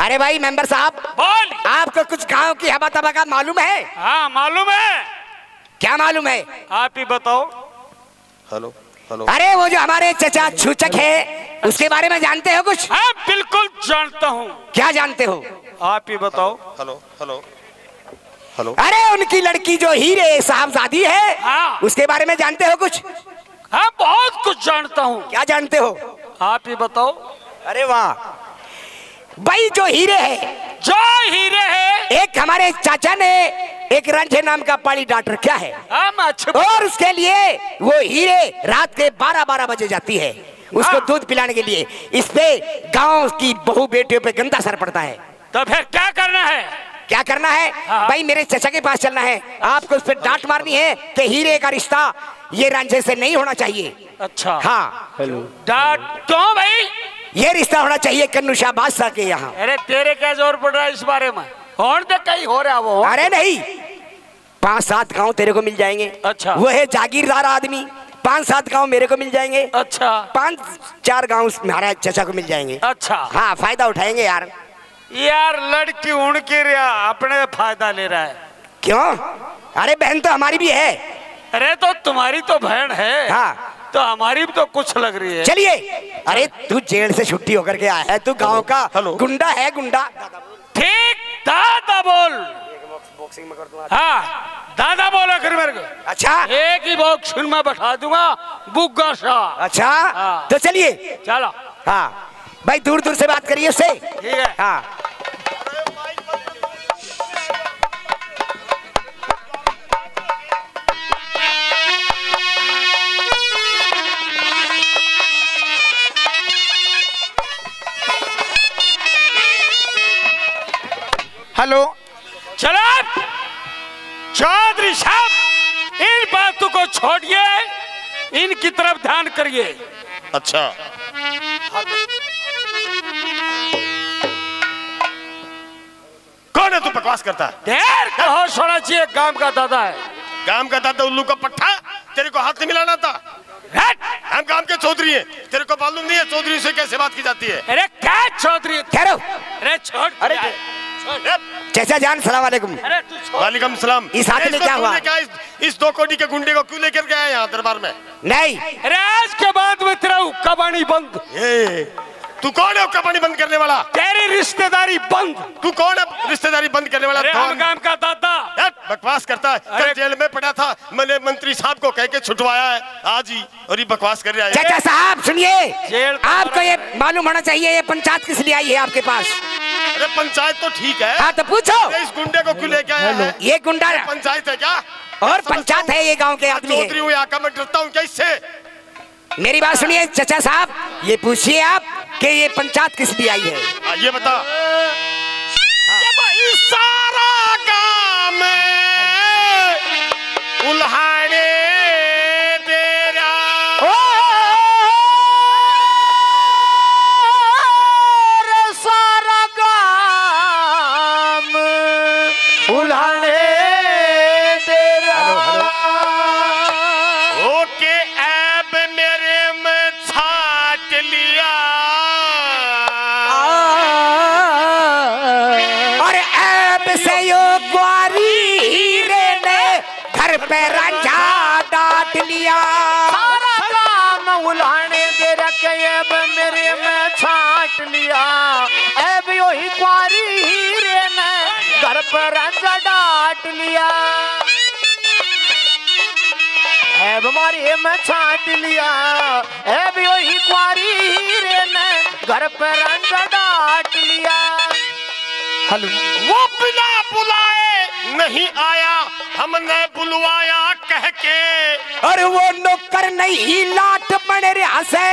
अरे भाई मेंबर साहब बोल। आपको कुछ गाँव की हवा तबा का मालूम है? हाँ मालूम है। क्या मालूम है? आप ही बताओ। Hello hello. अरे वो जो हमारे चचा छूचक है उसके बारे में जानते हो कुछ? हाँ बिल्कुल जानता हूँ। क्या जानते हो? आप ही बताओ। Hello hello. हेलो। अरे उनकी लड़की जो हीरे साहबजादी है हाँ। उसके बारे में जानते हो कुछ? हाँ बहुत कुछ जानता हूँ। क्या जानते हो? आप ही बताओ। अरे वाह। भाई जो हीरे है जो हीरे है। एक हमारे चाचा ने एक रंझे नाम का पानी डांट रखा है। और उसके लिए वो हीरे रात के 12-12 बजे जाती है। उसको हाँ। दूध पिलाने के लिए। इस पे गाँव की बहु बेटियों पे गंदा असर पड़ता है। तो फिर क्या करना है? क्या करना है? हाँ। भाई मेरे चचा के पास चलना है। आपको उस पर डांट मारनी है कि हीरे का रिश्ता ये रंझे से नहीं होना चाहिए। अच्छा। हाँ। हेलो। डांट क्यों भाई? ये रिश्ता होना चाहिए कन्नू शाह बादशाह के यहाँ। अरे तेरे क्या ज़ोर पड़ रहा है इस बारे में? कौन तो कहीं हो रहा वो? अरे नहीं। पाँच सात गाँव तेरे को मिल जाएँगे। अच्छा। वो है जागीरदार आदमी। पाँच सात गाँव मेरे को मिल जाएँगे। अच्छा। पाँच चार गाँव महाराज चचा को मिल जाएँगे। अच्छा। हाँ फ़ायदा उठाएँगे यार। यार लड़की उड़ के रहा अपने फ़ायदा ले रहा है। क्यों? अरे बहन तो हमारी भी है। अरे तो तुम्हारी तो बहन है। हाँ। तो हमारी भी तो कुछ लग रही है। चलिए। अरे तू जेल से छुट्टी होकर के आया है। तू गाँव का हेलो। गुंडा है गुंडा। ठीक दादा बोल। हाँ दादा बोला कर मेरे को। अच्छा। एक ही बॉक्सिंग में बैठा दूँगा बुग्गा अच्छा। हाँ। तो चलिए। चलो। हाँ। भाई दूर दूर से बात करिए उससे ठीक है। हाँ। हेलो। चलो चौधरी साहब इन बातों को छोड़िए। इनकी तरफ़ ध्यान करिए। अच्छा। कौन है तू बकवास करता? है देर कहो सोना चाहिए गाँव का दादा है। गाँव का दादा उल्लू का पट्टा? तेरे को हाथ नहीं मिलाना था। हम गाँव के चौधरी हैं। तेरे को मालूम नहीं है चौधरी से कैसे बात की जाती है। अरे क्या चौधरी? ठहरो अरे छोड़। अरे, चाचा जान सलाम वालेकुम तू वालेकुम सलाम। इस हाथ में क्या हुआ? क्या इस, इस दो कोटी के गुंडे को क्यों लेकर गया यहाँ दरबार में? नहीं। अरे आज के बाद में तेरा हुक्का पानी बंद। ए, तू कौन है उसका पानी बंद करने वाला? तेरी रिश्तेदारी बंद। तू कौन है रिश्तेदारी बंद करने वाला? गाँव का दादा। बकवास करता है। कल जेल में पड़ा था। मैंने मंत्री साहब को कह के छुटवाया है। आज ही और ये बकवास कर रहा है। चाचा साहब सुनिए। आपको ये मालूम होना चाहिए ये पंचायत किस लिए आई है आपके पास? अरे पंचायत तो ठीक है। हाँ तो पूछो। इस गुंडे को क्यों लेके आया है? ये गुंडा पंचायत है क्या? और पंचायत है। ये गाँव के आदमी है। मैं डरता हूँ क्या इससे? मेरी बात सुनिए चाचा साहब। ये पूछिए आप। कि ये पंचायत किस लिए आई है? आ, ये बता। ये भाई सारा गाँव अब मारे में छाट लिया। अब वही कुआरी हीरे ने घर पर रंग डाट लिया। हेलो वो बिना बुलाए नहीं आया हमने बुलवाया कह के और वो नौकर नहीं लाट बन रहा से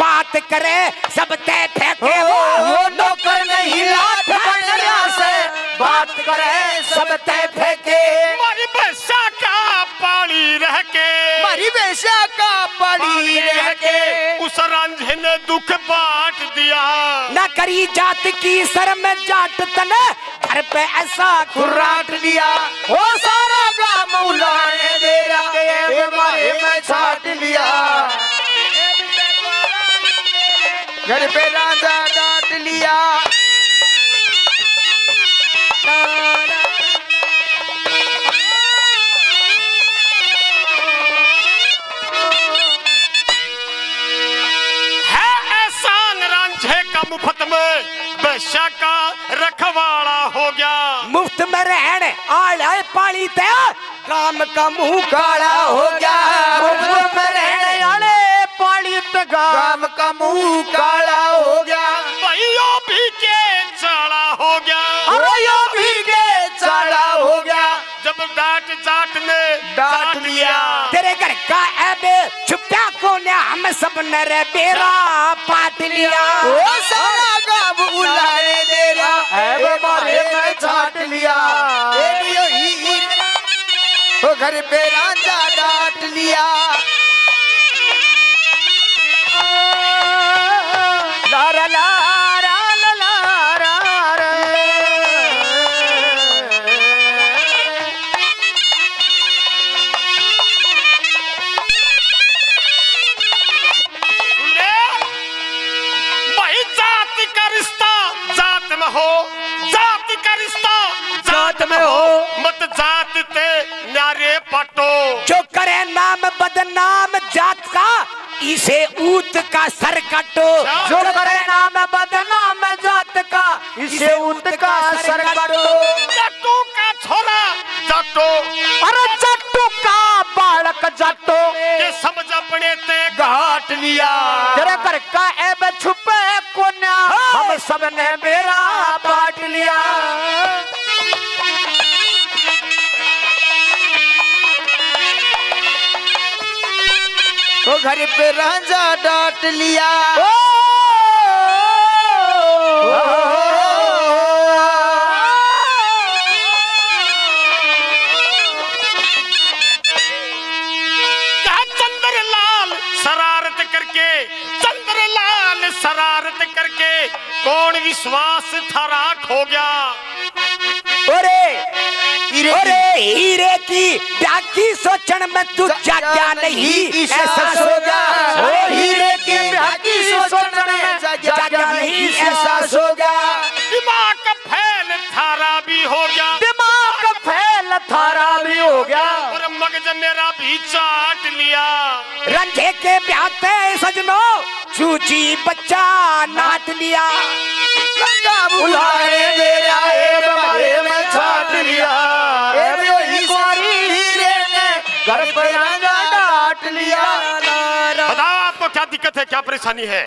बात करे सब तय फेंके वो नौकर नहीं लाट बन रहा से बात करे सब तय फेंके मारी बसा का पानी रह के। बेशा का पड़ी रह के उस रंझे ने दुख बांट दिया। न करी जात की सर में जाट तने घर पे ऐसा खुराट लिया। वो सारा गाँव उलाने दे रखे मारे में छाट लिया। घर पे राजा डांट लिया। का मुफ़्त बेशा का रखवाला हो गया मुफ़्त में रहन आल पाली ते काम का मुँह काला हो गया मुफ़्त में रहने आले पाली ते काम का मुँह काला हो हम सब नर बेरा पाट लिया। ओ सारा गाँव उलाने देरा वो मारे में छाट लिया। एक ही ओ घर पे राजा डाट लिया। में हो हो मत जात ते न्यारे पटो। जो करे नाम बदनाम जात का इसे ऊत का सर कटो। जो करे नाम बदनाम जात का इसे उत का सर काटो। जट्टू का छोरा जट्टो अरे जट्टू का बालक जट्टो के समझ अपने ते घाट लिया। तेरे घर का ऐब छुपे कोन्या हम सबने मेरा बांट लिया। वो घर पे राजा डांट लिया। कहा चंद्र लाल शरारत करके चंद्र लाल शरारत करके, कौन विश्वास थारा खो गया? अरे अरे हीरे की डाकी सोचन में तू क्या क्या नहीं ऐसा सोगा। ओ हीरे की डाकी सोचन में क्या क्या नहीं ऐसा सोगा। दिमाग का फैल थारा भी हो गया। दिमाग फैल थारा भी हो गया। और मगज मेरा भी लिया रंझे के ब्याते सजनो चूची बच्चा नाट लिया। बुलाए दे आए बारे में छाट लिया। ए वही गोरी हीरे ने घर पे राजा डांट लिया। बताओ आपको क्या दिक्कत है क्या परेशानी है?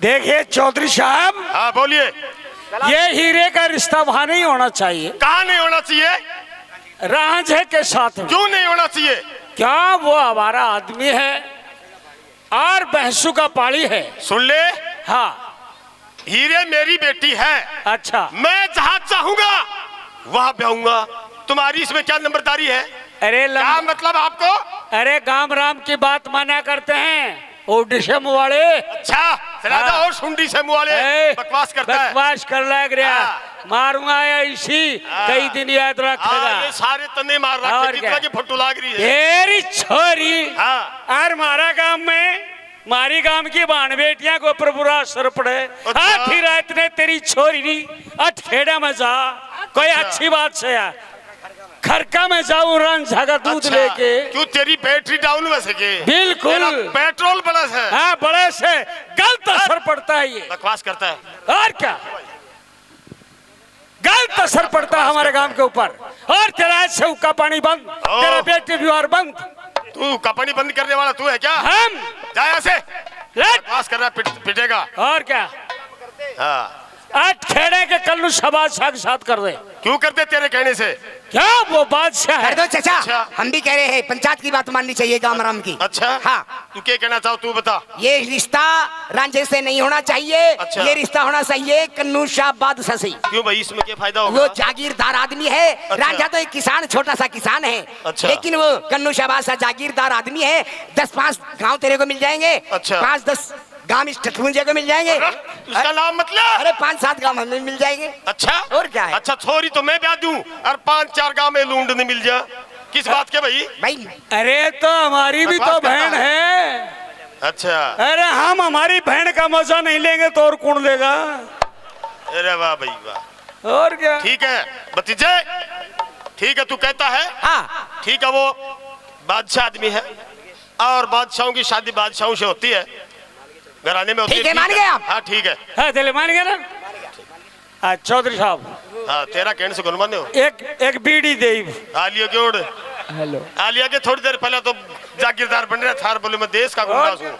देखिए चौधरी साहब हाँ बोलिए। ये हीरे का रिश्ता वहाँ नहीं होना चाहिए। कहा नहीं होना चाहिए? रांझे के साथ में। क्यों नहीं होना चाहिए? क्या वो हमारा आदमी है? और बहसू का पाड़ी है। सुन ले। हाँ। हीरे मेरी बेटी है। अच्छा। मैं जहाँ चाहूँगा वहाँ ब्याऊँगा तुम्हारी इसमें क्या नंबरदारी है? अरे क्या मतलब आपको? अरे गाम राम की बात माना करते हैं। डिशम वाले अच्छा हाँ। और वाले बकवास करता है। बकवास कर लग रहा हाँ। मारूँगा या इसी कई दिन याद हाँ, रखेगा ये सारे तने मार और? जितना की फ़ोटो लाग रही है। तेरी छोरी हाँ। और मारा गाँव में मारी गाँव की बाण बेटियाँ को ऊपर बुरा असर पड़े। अच्छा। आखिर रात ने तेरी छोरी नी अठ खेड़ा में जा कोई अच्छा। अच्छी बात से यार खरका में जाऊँ रंझा का दूध अच्छा, लेके। क्यों तेरी बैटरी डाउन में सके? बिल्कुल। पेट्रोल प्लस है। हाँ बड़े से गलत असर पड़ता है ये। बकवास करता है। और क्या? गलत असर पड़ता है हमारे गाँव के ऊपर। और तेरा से उक्का पानी बंद। तेरा बेटे व्यवहार बंद। तू कपनी बंद करने वाला तू है क्या? हम। जा यहाँ से। बकवास कर रहा पिटेगा। और क्या? हाँ। आठ खेड़े के कल्लू शबाज साथ साथ कर दे। क्यों करते तेरे कहने से? क्या वो बादशाह है? दो चाचा। अच्छा। हम भी कह रहे हैं पंचायत की बात माननी चाहिए गाँव राम की। अच्छा। हाँ। तू क्या कहना चाहो तू बता। ये रिश्ता रांझे से नहीं होना चाहिए। अच्छा। ये रिश्ता होना चाहिए कन्नू शाह बादशाह से। क्यों भाई इसमें क्या फ़ायदा होगा? वो जागीरदार आदमी है। अच्छा। रांझा तो एक किसान छोटा सा किसान है। अच्छा। लेकिन वो कन्नू शाहबाज सा जागीरदार आदमी है। दस पाँच गाँव तेरे को मिल जाएँगे। अच्छा। पाँच दस गाँव इस ठठमुंजे को मिल जाएँगे। उसका नाम मतलब? अरे पाँच सात गाँव हमें मिल जाएँगे। अच्छा? और क्या है? अच्छा छोरी तो मैं ब्याह दूँ? और पाँच चार गाँव में लूंड नहीं मिल जा। किस बात के भाई? भाई अरे तो हमारी भी तो बहन है। अच्छा। अरे हम हमारी बहन का मज़ा नहीं लेंगे तो और कौन लेगा? अरे वाह भाई वाह। और क्या? ठीक है। भतीजे ठीक है तू कहता है? हाँ। ठीक है वो बादशाह आदमी है। और बादशाहों की शादी बादशाहों से होती है। घराने में ठीक है, मान गए आप? हाँ ठीक है। हाँ चले मान गए ना? हाँ चौधरी साहब। हाँ तेरा कहने से गुनमान हो? एक एक बीड़ी दे। आलिया के ओढ़। हेलो। आलिया के थोड़ी देर पहले तो जागीरदार बन रहा था बोले मैं देश का गुंडा हूँ।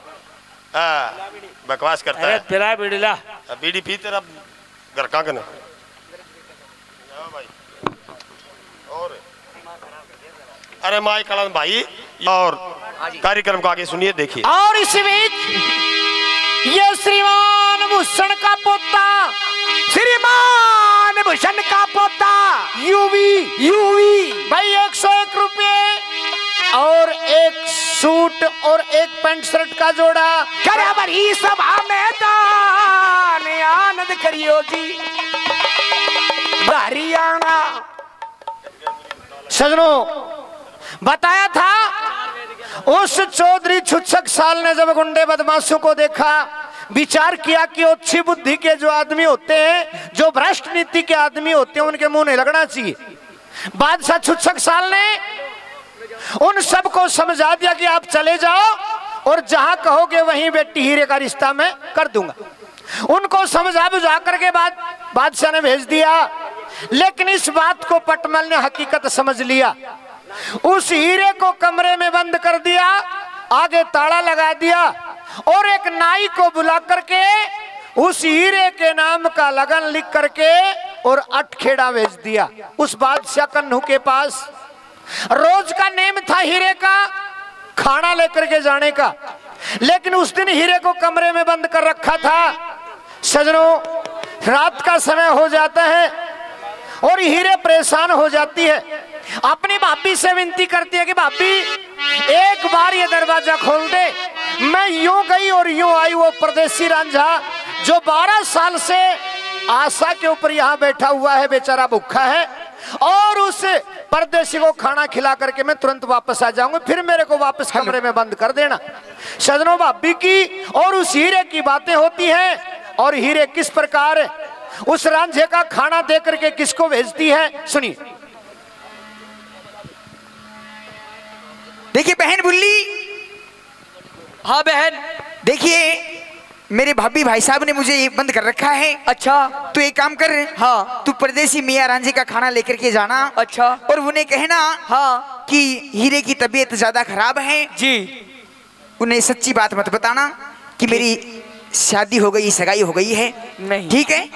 हाँ बकवास करता है। पिला बीड़ी ला। बीड़ी पी तेरा घर कहाँ कने और अरे माई कलन भाई, और कार्यक्रम को आगे सुनिए, देखिए। और इस बीच ये श्रीमान भूषण का पोता, श्रीमान भूषण का पोता यूवी यूवी भाई एक सौ एक रुपये और एक सूट और एक पैंट शर्ट का जोड़ा। बराबर ही सभा में दान आनंद करियो जी। हरियाणा सजनों बताया था, उस चौधरी छुच्छक साल ने जब गुंडे बदमाशों को देखा, विचार किया कि अच्छी बुद्धि के जो आदमी होते हैं, जो भ्रष्ट नीति के आदमी होते हैं, उनके मुँह नहीं लगना चाहिए। बादशाह छुच्छक साल ने उन सबको समझा दिया कि आप चले जाओ और जहाँ कहोगे वहीं बेटी हीरे का रिश्ता मैं कर दूँगा। उनको समझा बुझा करके बाद, बादशाह ने भेज दिया, लेकिन इस बात को पटमल ने हकीकत समझ लिया। उस हीरे को कमरे में बंद कर दिया, आगे ताला लगा दिया, और एक नाई को बुला करके उस हीरे के नाम का लगन लिख करके और अटखेड़ा भेज दिया। उस बादशाह कन्हू के पास। रोज का नेम था हीरे का, खाना लेकर के जाने का। लेकिन उस दिन हीरे को कमरे में बंद कर रखा था। सजनों, रात का समय हो जाता है। और हीरे परेशान हो जाती है। अपनी भाभी से विनती करती है कि भाभी एक बार ये दरवाज़ा खोल दे। मैं यूँ गई और यूँ आई वो परदेसी रांझा जो 12 साल से आशा के ऊपर यहाँ बैठा हुआ है बेचारा भूखा है और उस परदेसी को खाना खिला करके मैं तुरंत वापस आ जाऊँगा। फिर मेरे को वापस कमरे में बंद कर देना। सजनों भाभी की और उस हीरे की बातें होती हैं और हीरे किस प्रकार उस रांझे का खाना दे करके किसको भेजती है? सुनिए। देखिए बहन बुल्ली। हाँ बहन। देखिए मेरे भाभी भाई साहब ने मुझे ये बंद कर रखा है। अच्छा। तू एक काम कर हाँ। तू परदेसी मियाँ रांझे का खाना लेकर के जाना। अच्छा। और उन्हें कहना हाँ। कि हीरे की तबीयत ज़्यादा खराब है। जी। उन्हें सच्ची बात मत बताना कि मेरी शादी हो गई सगाई हो गई है। नहीं। ठीक है?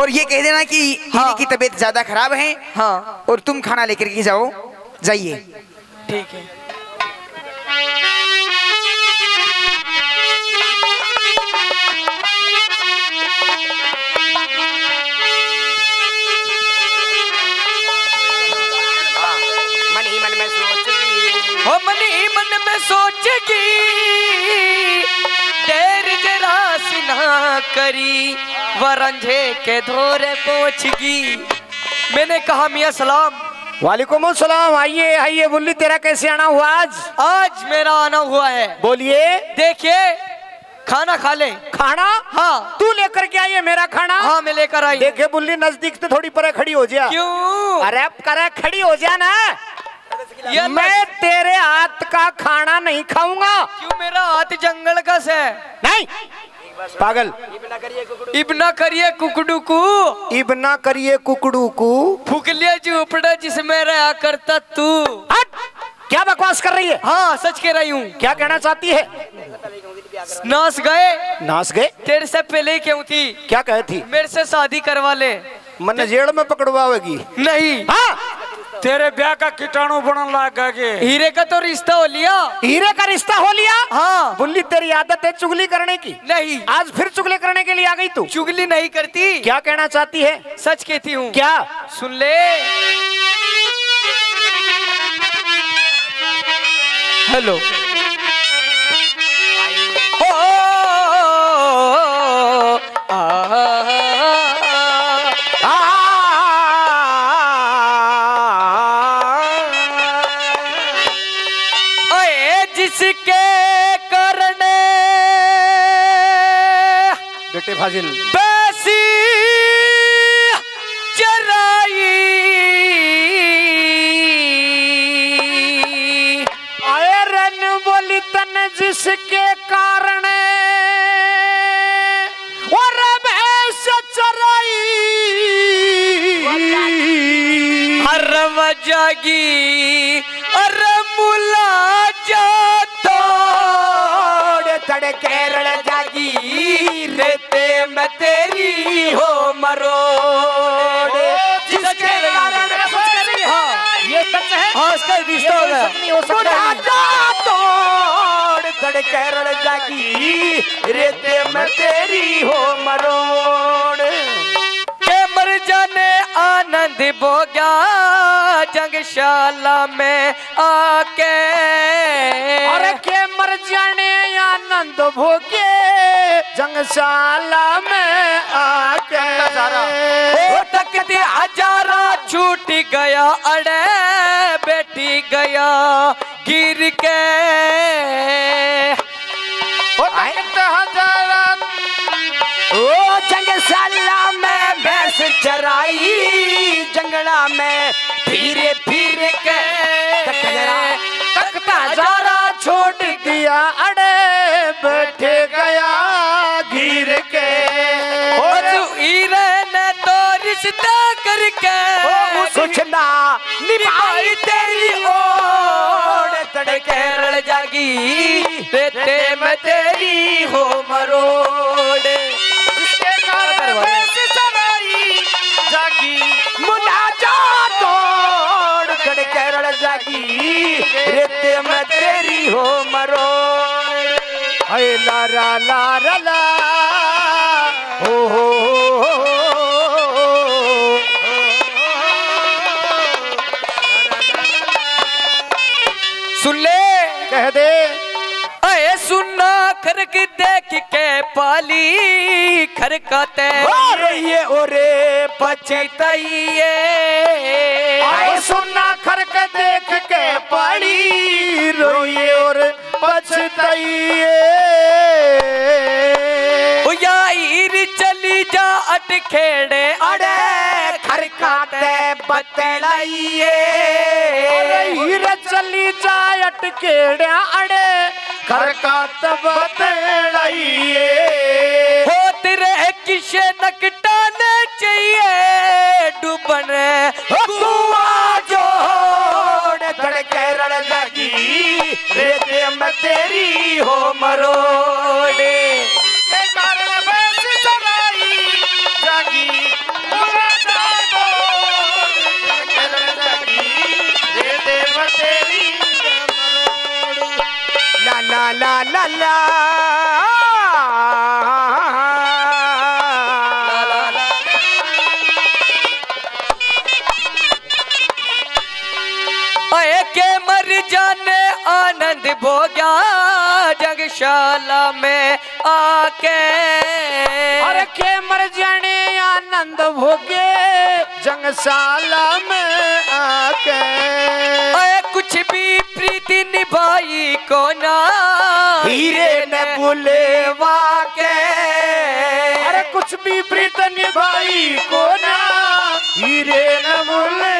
और ये कह देना कि हाँ। की तबीयत ज़्यादा खराब है हाँ। और तुम खाना लेकर के जाओ। जाइए। ठीक है। मन ही मन में सोचगी। हो मन ही मन में सोचगी। करी वरंझे के धोरे पहुंचगी मैंने कहा मियाँ सलाम। वालेकुम सलाम आइए आइए बुल्ली तेरा कैसे आना हुआ आज? आज मेरा आना हुआ है। बोलिए। देखिए खाना खा ले। खाना? हाँ। तू लेकर के आइए मेरा खाना? हाँ मैं लेकर आई देखे बुल्ली नज़दीक से थोड़ी परे खड़ी हो जा। क्यों? अरे अब करे खड़ी हो जा ना। ये मैं तेरे हाथ का खाना नहीं खाऊँगा। क्यों मेरा हाथ जंगल का से नहीं। पागल। इब ना करिए कुकड़ू को। इब ना करिए कुकड़ू को। फुकलिया झूपड़ा जिसमें रहा करता तू। क्या बकवास कर रही है? हाँ सच कह रही हूँ। क्या कहना चाहती है? नाच गए। नाच गए? तेरे से पहले ही क्यों थी? क्या कहे थी? मेरे से शादी करवा ले। मन जेड़ में पकड़वाएगी नहीं। हाँ। तेरे ब्याह का कीटाणु बनने लग गए हीरे का तो रिश्ता हो लिया। हीरे का रिश्ता हो लिया? हाँ। बुल्ली तेरी आदत है चुगली करने की। नहीं। आज फिर चुगली करने के लिए आ गई तू। चुगली नहीं करती। क्या कहना चाहती है? सच कहती हूँ। क्या? सुन ले। हेलो। ओ, आ, ओए बेटे फाजिल। बैसी चराई। आए रन बोली तन जिसके कारण। और भैंस चराई। हर वजागी अर मुला जा तोड़ तेरी हो मरोड़। जिसके कारण ये सच है? हाँ उसका रिश्ता हो। गया हो सकता तोड़। तड़ केरल जागी। रेते में तेरी हो मरोड़। के मर जाने आनंद भोगा जंगशाला में आके। और के मर जाने आनंद भोगे जंगशाला में आके। ओ हजारा छूट गया अड़े बेटी गया गिर के। ओ हजारा। ओ जंगशाला में भैंस चराई जंगला में फिर फिर के। तकता जारा छोड़ दिया अड़े बैठे तो रिश्ता करके कुछ ना निभाई तेरी ओर। तड़के रल जागी बेटे में तेरी हो मरोड़। जागी तोड़। केरल जागी रेते में तेरी हो मरोड़। अरे ला ला ला। ला ला हो हो हो, पाली खरकते और ये ओरे पछतइए आए सुनना खरक देख के पाली रोइए और पछताइए ओ यार चली जा अटखेड़े अड़े खरकाते बतलाइए हीर चली जाय अटकेड़ा अड़े खरका तब तड़ाइए हो रहे किशे नकटाने जगशाला में आके। अरे के मर जाने आनंद भोगे जंगशाला में आके। अये कुछ भी प्रीति निभाई को ना हीरे ने बुलेवा के अरे कुछ भी प्रीत निभाई को ना हीरे न भूलेवा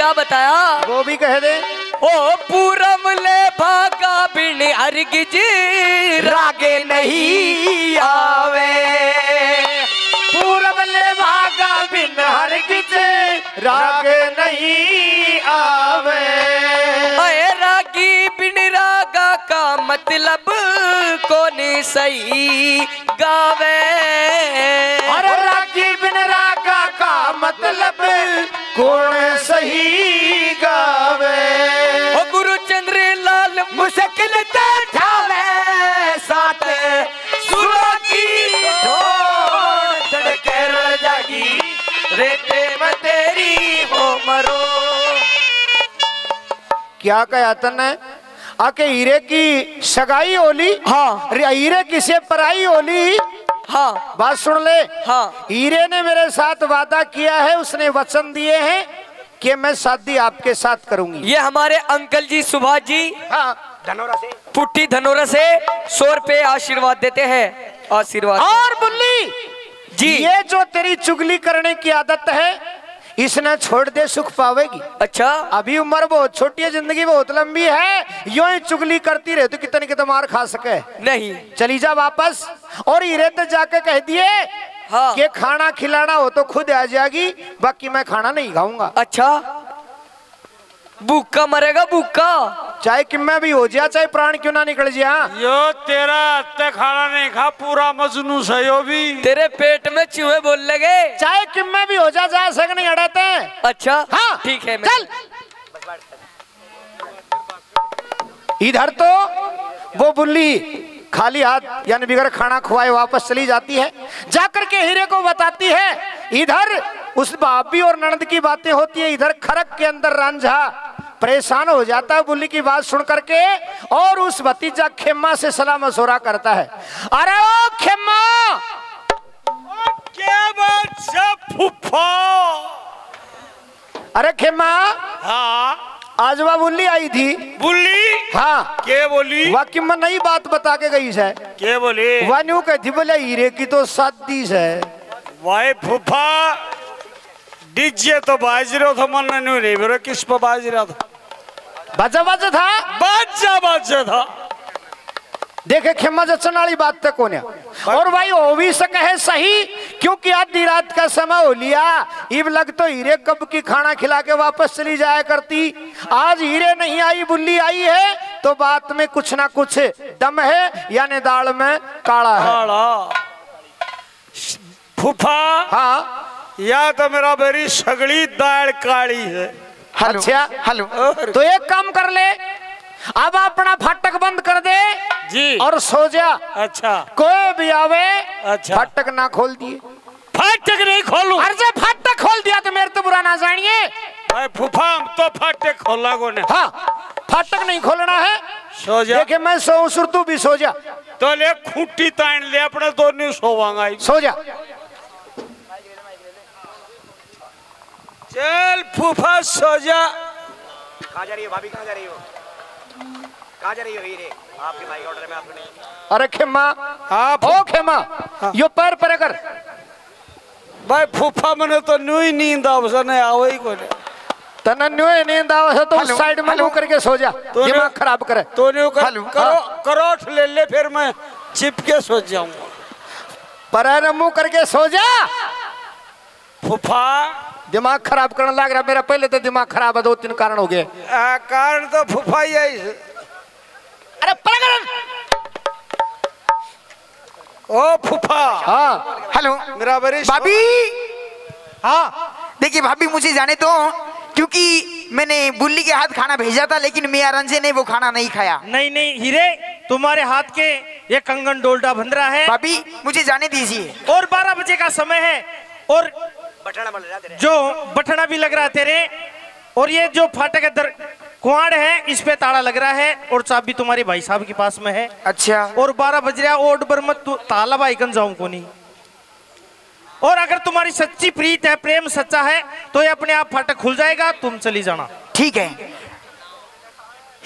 क्या बताया? वो भी कह दे। ओ पूरम ले भागा बिन अर्गिज रागे नहीं आवे। पूरम ले भागा बिन किसे राग नहीं आवे। अय रागी बिन रागा का मतलब कौन सही गावे? अरे रागी बिन रागा मतलब कौन सही गावे? ओ गुरु चंद्र लाल मुश्किल ते ठावे साथ। सुरा की धड़के जागी रेते में तेरी हो मरो। क्या कहा तने? आके हीरे की सगाई होली? हाँ। हीरे किसे पराई होली? हाँ। बात सुन ले। हाँ। हीरे ने मेरे साथ वादा किया है उसने वचन दिए हैं कि मैं शादी आपके साथ करूँगी। ये हमारे अंकल जी सुभाष जी। हाँ। धनोरा से। पुट्टी धनोरा से सौ रुपए आशीर्वाद देते हैं। आशीर्वाद। और बुल्ली जी। ये जो तेरी चुगली करने की आदत है इसने छोड़ दे सुख पावेगी। अच्छा। अभी उम्र बहुत छोटी है ज़िंदगी बहुत लंबी है। यो ही चुगली करती रहे तो कितने कितने मार खा सके। नहीं। चली जा वापस और इरे तो जाके कह दिए हाँ। कि खाना खिलाना हो तो खुद आ जाएगी बाकी मैं खाना नहीं खाऊँगा। अच्छा। भूखा मरेगा भूखा। चाहे किम्मे भी हो जाए चाहे प्राण क्यों ना निकल जाए यो तेरा हत्ते खाना नहीं खा पूरा मजनू से यो भी तेरे पेट में चूहे बोल लगे। चाहे किम्मे भी हो जाए जा सक नहीं अड़ाते अच्छा हाँ ठीक है चल। इधर तो वो बुल्ली खाली हाथ यानी बिगड़ खाना खुआए वापस चली जाती है। जाकर के हीरे को बताती है इधर उस भाभी और ननद की बातें होती है इधर खरक के अंदर रांझा परेशान हो जाता है। बुल्ली की बात सुन करके और उस भतीजा खेमा से सलाह मशोरा करता है। अरे ओ खेमा क्या बात फुफा। अरे खेमा हाँ। आज वह बुल्ली आई थी। बुल्ली हाँ। के बोली? वह कि मैं नई बात बता के गई है। के बोली? वह न्यू कहती बोले हीरे की तो शादी है। भाई फुफा डीजे तो बाज रहा था मन नहीं नहीं मेरा किस पर बाज रहा था? बजा बजा था। बाजा बाजा था। देखे खेमा जचन वाली बात तक कोने और भाई हो भी सके है सही क्योंकि आधी रात का समय हो लिया। इब लग तो हीरे कब की खाना खिला के वापस चली जाया करती। आज हीरे नहीं आई बुल्ली आई है तो बात में कुछ ना कुछ दम है यानी दाल में काला है। काला। फुफा हाँ। या तो मेरा मेरी सगड़ी दाल काली है। अच्छा हेलो तो एक काम कर ले अब अपना फाटक बंद कर दे जी। और सो जा। अच्छा। कोई भी आवे अच्छा। फाटक ना खोल दिए। फाटक नहीं खोलू। अरे फाटक खोल दिया तो मेरे तो बुरा ना जानिए। भाई फुफा हम तो फाटक खोला को ने। हाँ फाटक नहीं खोलना है। सो जा। देखे मैं सो सुर तू भी सो जा। तो ले खूंटी तान ले अपने दोनों सोवांगा। सो जा। चल फूफा सो जा। कहाँ जा रही हो भाभी? कहाँ जा रही हो? कहाँ जा रही हो हीरे? आपके भाई ऑर्डर में आपने अरे खेमा। आप ओ खेमा यो पैर पर कर। भाई फूफा मने तो न्यू ही नींद आवसा नहीं आवे ही कोने। तना न्यू नींद आवे है तो उस हेलो, साइड में हेलो। मुँह करके सो जा तो ने- दिमाग खराब करे। तो न्यू कर, करो करोठ ले ले फिर मैं चिपके सो जाऊँगा। पर मुँह करके सो जा। फूफा। दिमाग खराब करने लग रहा मेरा पहले तो दिमाग खराब है दो तीन कारण हो गए। कारण तो फूफा ही है। अरे परगरन ओ फूफा। हाँ। हेलो। मेरा भाभी। हाँ। देखिए भाभी मुझे जाने दो क्योंकि मैंने बुल्ली के हाथ खाना भेजा था लेकिन मियाँ रंजे ने वो खाना नहीं खाया। नहीं नहीं हीरे तुम्हारे हाथ के ये कंगन डोल्टा बंध रहा है। भाभी मुझे जाने दीजिए। और बारह बजे का समय है और बटना जो बटना भी लग रहा है तेरे और ये जो फाटक है दर कुआड़ है इस पे ताला लग रहा है और चाबी तुम्हारे भाई साहब के पास में है। अच्छा। और बारह बज रहा ओड पर मत ताला भाई कन जाऊँ को नहीं। और अगर तुम्हारी सच्ची प्रीत है प्रेम सच्चा है तो ये अपने आप फाटक खुल जाएगा तुम चली जाना। ठीक है।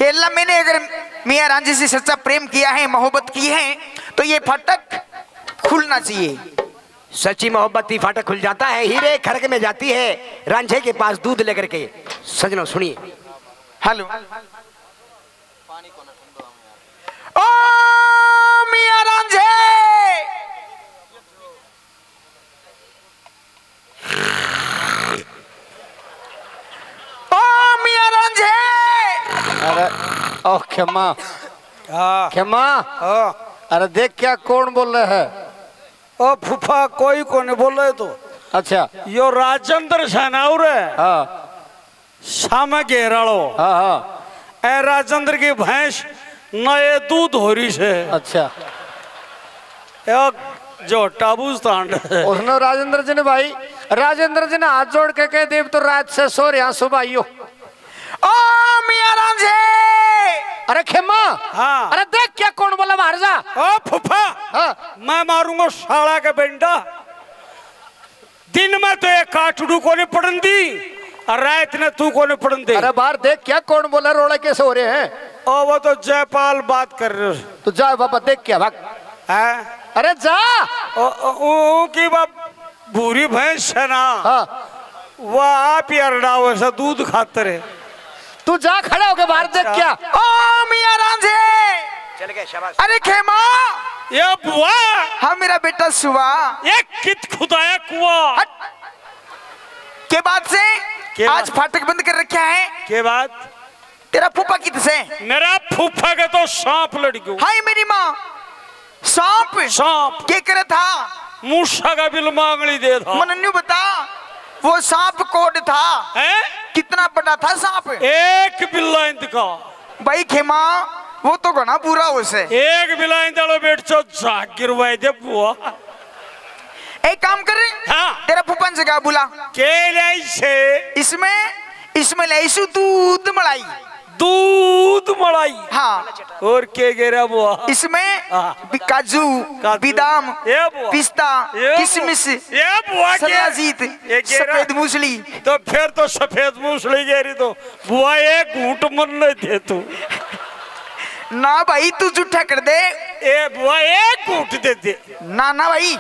हे अल्लाह मैंने अगर मियाँ रांझे से सच्चा प्रेम किया है मोहब्बत की है तो ये फाटक खुलना चाहिए। सच्ची मोहब्बत ही फाटक खुल जाता है हीरे खरक में जाती है रांझे के पास दूध लेकर के। सजनो सुनिए। हेलो ओ मियाँ रांझे ओ मियाँ रांझे अरे ओ क्षमा। हाँ। क्षमा। हाँ। अरे देख क्या कौन बोल रहे है। ओ फूफा कोई को बोल रहे तो। अच्छा। यो राजेंद्र सेनाउर है। हाँ। सामे घेराड़ो हाँ हाँ। ए राजेंद्र की भैंस नए दूध हो रही से अच्छा। एक जो टाबूज तांड उसने राजेंद्र जी ने भाई राजेंद्र जी ने हाथ जोड़ के कह देव तो रात से सो रहे सुबह आइयो। ओ मियाँ रांझे! अरे खेमा हाँ। अरे देख क्या कौन बोला बाहर जा। ओ फूफा हाँ। मैं मारूँगा साला के बेंडा। दिन में तो एक काटड़ू को नहीं पड़न दी। और रात ने तू को नहीं पड़न दी अरे बाहर देख क्या कौन बोला रोड़ा कैसे हो रहे हैं। ओ वो तो जयपाल बात कर रहे हो। तो जा बाबा देख क्या भाग हैं? अरे जा। ओ, ओ, ओ की बाप भूरी भैंस है ना? हाँ। वो आप ही अरडा वैसा दूध खाते रहे। तू जा खड़ा होके बाहर देख क्या। ओ मियाँ रांझे। चल गए शाबाश। अरे खेमा। ये बुआ। हाँ मेरा बेटा सुबह ये कित खुदाया कुआ। के बाद से के आज फाटक बंद कर रखा है। के बाद? तेरा फूफा कितसे मेरा फूफा के तो सांप लड़ गयो हाय मेरी माँ। सांप? सांप। के करे था? मूसा का बिल मांगली दे था। मनन्यू बता वो सांप कोड था? हैं? कितना बड़ा था सांप? एक बिल्ला का भाई खेमा वो तो घना बुरा उसे। एक बिल्ला बैठ चो जाग गिरवाए दे बुआ। एक काम कर रहे हाँ। तेरा फूफन से क्या बुला? के से इसमें इसमें लेसु दूध मलाई। दूध मलाई? हाँ। और के गिरा बुआ? इसमें हाँ। काजू। बादाम पिस्ता किशमिश ये बुआ के? सलाजीत सफ़ेद मूसली। तो फिर तो सफ़ेद मूसली गेरी तो। बुआ एक घूट मन नहीं दे तू। ना भाई तू जूठा कर दे। ए बुआ एक घूट दे दे। ना ना भाई।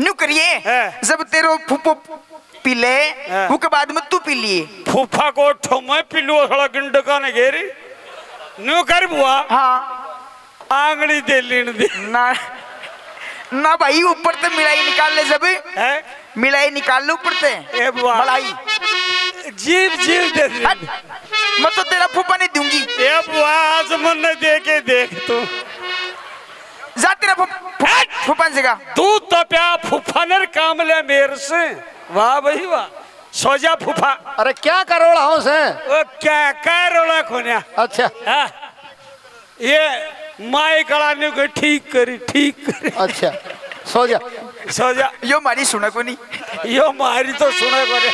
न्यू करिए। जब तेरो फूफो पी ले हाँ। उसके बाद में तू पी लिए। फूफा को ठो मैं पिलू थोड़ा गिंडका ने घेरी। न्यू कर बुआ। हाँ। आंगली दे लीन दे। ना ना भाई ऊपर से मिलाई निकाल ले जब। है। मिलाई निकाल ले ऊपर से मलाई। जीव जीव दे मैं तो तेरा फूफा नहीं दूँगी। ए बुआ आज मन ने दे के देख तू। जा तेरा फूफा से का तू तो प्या फूफा ने काम ले मेरे से। वाह भाई वाह। सोजा फूफा। अरे क्या करोड़ा हूँ से? ओ क्या क्या रोला अच्छा। हाँ, ये माई कड़ाने को ठीक करी ठीक करी। अच्छा। सोजा। सोजा। यो मारी सुना को नहीं यो मारी तो सुने को रे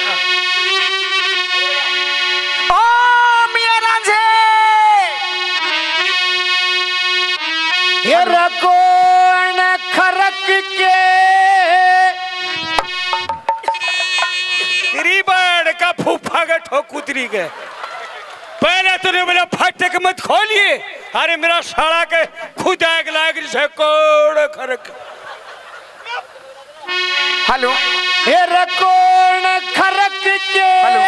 ये रकोण खरक के। तेरी बड़ का फूफा का के पहले तूने बोला फटक मत खोलिए। अरे मेरा साला के खुद आग लाग कोड़ खरक। हेलो। ये रकोण खरक के। हेलो।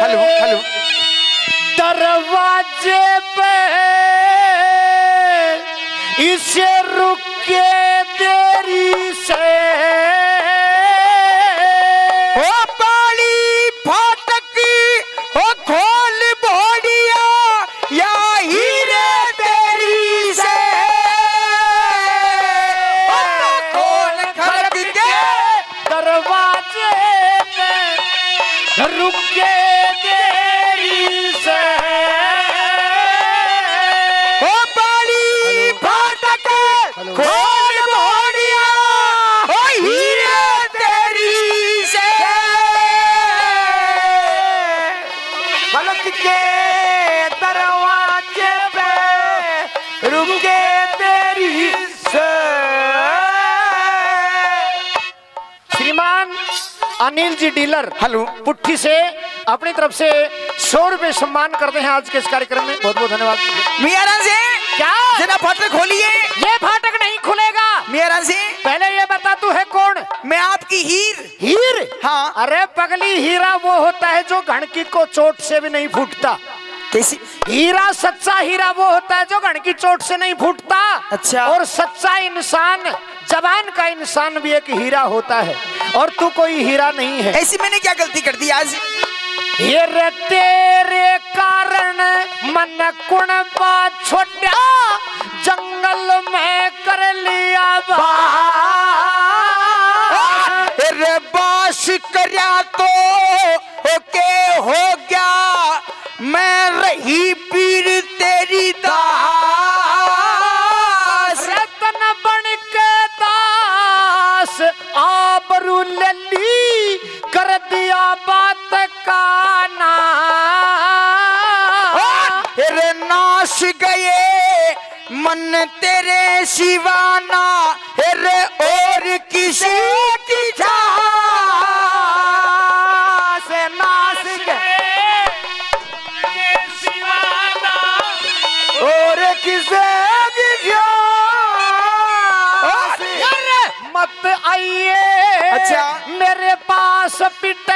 Hello hello. दरवाजे पे। इसे रुके तेरी से अनिल जी डीलर। हेलो। पुट्ठी से अपनी तरफ़ से सौ रुपए सम्मान करते हैं आज के इस कार्यक्रम में। बहुत बहुत धन्यवाद। मियारा से क्या? जरा फाटक खोलिए। ये फाटक नहीं खुलेगा। मियारा से पहले ये बता तू है कौन? मैं आपकी हीर। हीर? हाँ। अरे पगली हीरा वो होता है जो घनकी को चोट से भी नहीं फूटता। कैसी हीरा सच्चा हीरा वो होता है जो घड़ की चोट से नहीं फूटता। अच्छा। और सच्चा इंसान जवान का इंसान भी एक हीरा होता है। और तू कोई हीरा नहीं है। ऐसी मैंने क्या गलती कर दी आज? ये रे तेरे कारण मन कुण बा छोटा जंगल में कर लिया बा रे बाश करया तो ओके हो गया। मैं रही पीर तेरी दास। रतन बन के दास आबरू लली कर दिया बात का ना रे नाश गए मन तेरे शिवाना रे और किसी पास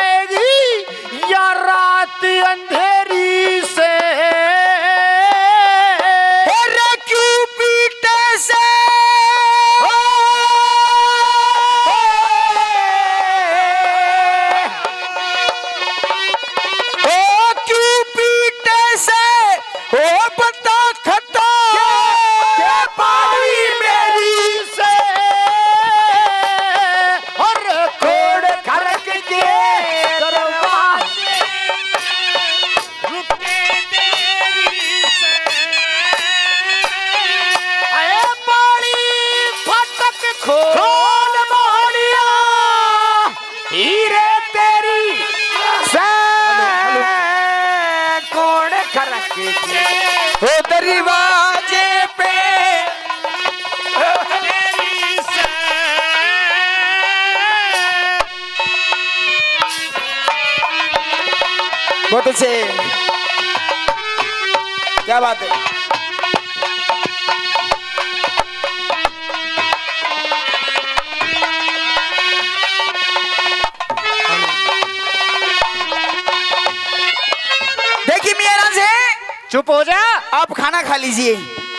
खाना खा लीजिए।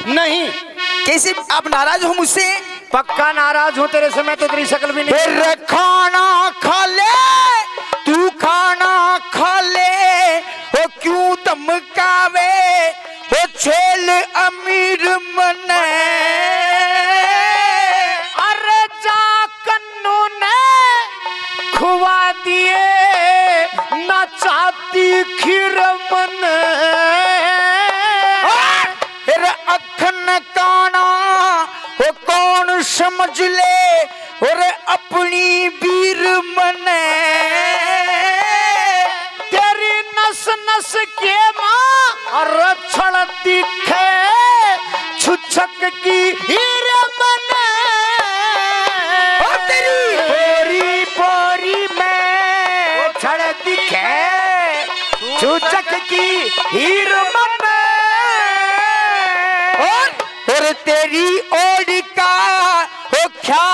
नहीं। कैसे आप नाराज़ हो मुझसे? पक्का नाराज़ हूँ तेरे से मैं तो तेरी शक्ल भी नहीं खाना खा ले तू खाना खा ले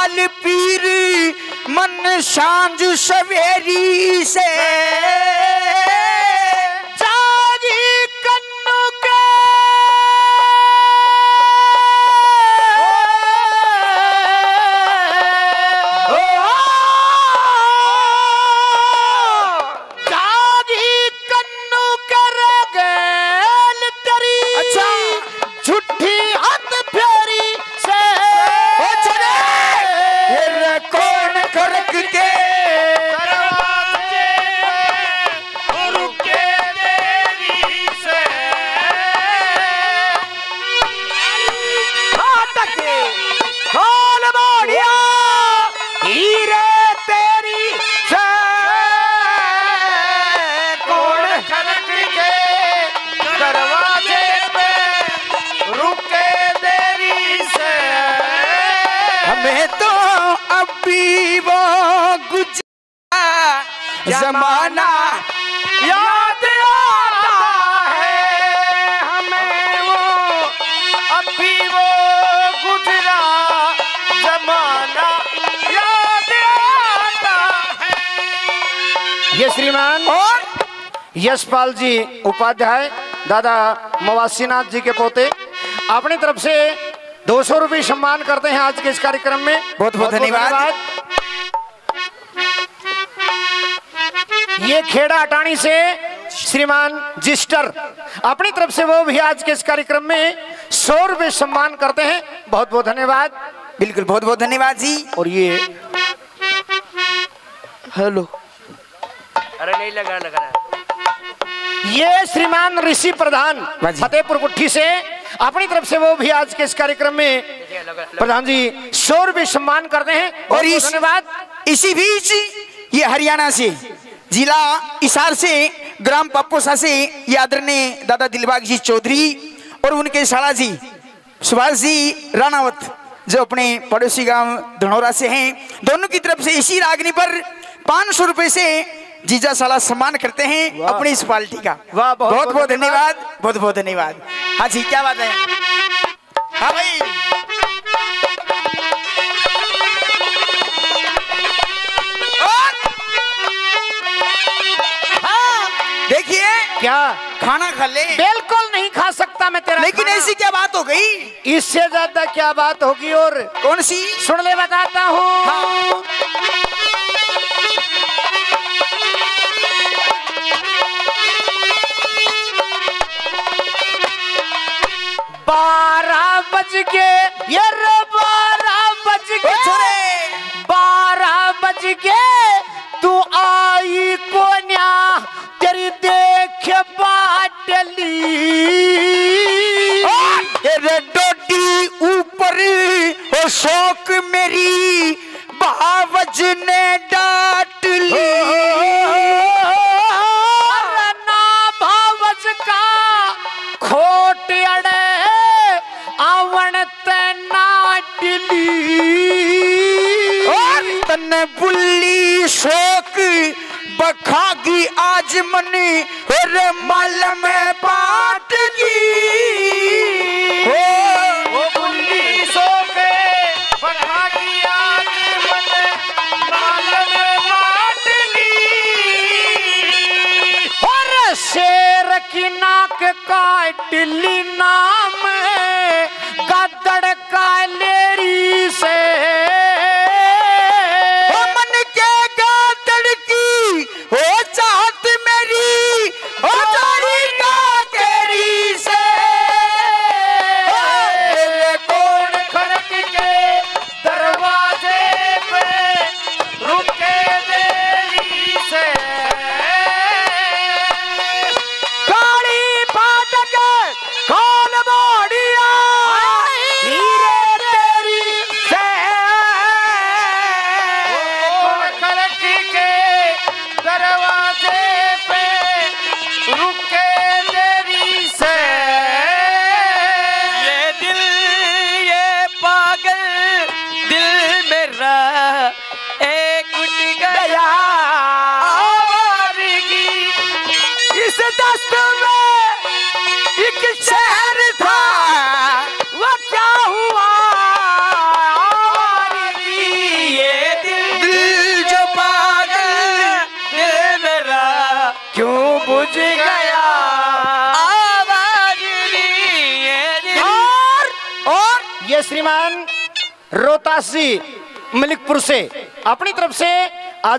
ख्याल पीर मन साँझ सवेरी से। यशपाल जी उपाध्याय दादा मवासीनाथ जी के पोते। अपनी तरफ़ से दो सौ रुपये सम्मान करते हैं आज के इस कार्यक्रम में। बहुत बहुत धन्यवाद। ये खेड़ा अटानी से श्रीमान जिस्टर। अपनी तरफ़ से वो भी आज के इस कार्यक्रम में सौ रुपये सम्मान करते हैं। बहुत बहुत धन्यवाद। बिल्कुल बहुत बहुत धन्यवाद जी। और ये हेलो। अरे नहीं लगा लगा ये श्रीमान ऋषि प्रधान फतेहपुर गुट्ठी से अपनी तरफ़ से वो भी आज के इस कार्यक्रम में प्रधान जी सौ रुपये सम्मान करते हैं। और इस धन्यवाद। इसी बीच ये हरियाणा से जिला इसार से ग्राम पप्पोसा से ये आदरणीय दादा दिलबाग जी चौधरी और उनके शाला जी सुभाष जी राणावत जो अपने पड़ोसी गाँव धनौरा से हैं दोनों की तरफ़ से इसी रागनी पर पाँच सौ रुपए से जीजा साला सम्मान करते हैं अपनी इस पार्टी का। वाह, बहुत- बहुत धन्यवाद। बहुत बहुत धन्यवाद। हाँ जी क्या बात है? हाँ भाई। देखिए क्या? खाना खा ले। बिल्कुल नहीं खा सकता मैं तेरा लेकिन ऐसी क्या बात हो गई? इससे ज़्यादा क्या बात होगी और कौन सी? सुन ले बताता हूँ। हाँ। बज के ये बारह बज गए के बारह बज के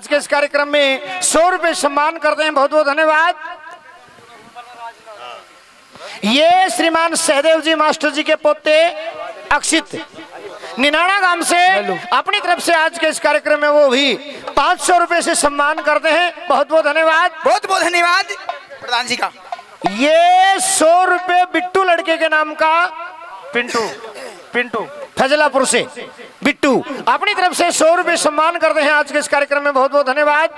आज के इस कार्यक्रम में सौ रुपए सम्मान करते हैं बहुत बहुत धन्यवाद। ये श्रीमान सहदेव जी मास्टर जी के पोते अक्षित निनाणा गाँव से अपनी तरफ़ से आज के इस कार्यक्रम में वो भी पाँच सौ रुपए से सम्मान करते हैं। बहुत बहुत धन्यवाद। बहुत बहुत धन्यवाद प्रधान जी का। ये सौ रुपए बिट्टू लड़के के नाम का पिंटू पिंटू। फजलापुर से। बिट्टू, अपनी तरफ़ से सौ रुपए सम्मान करते हैं आज के इस कार्यक्रम में। बहुत बहुत धन्यवाद।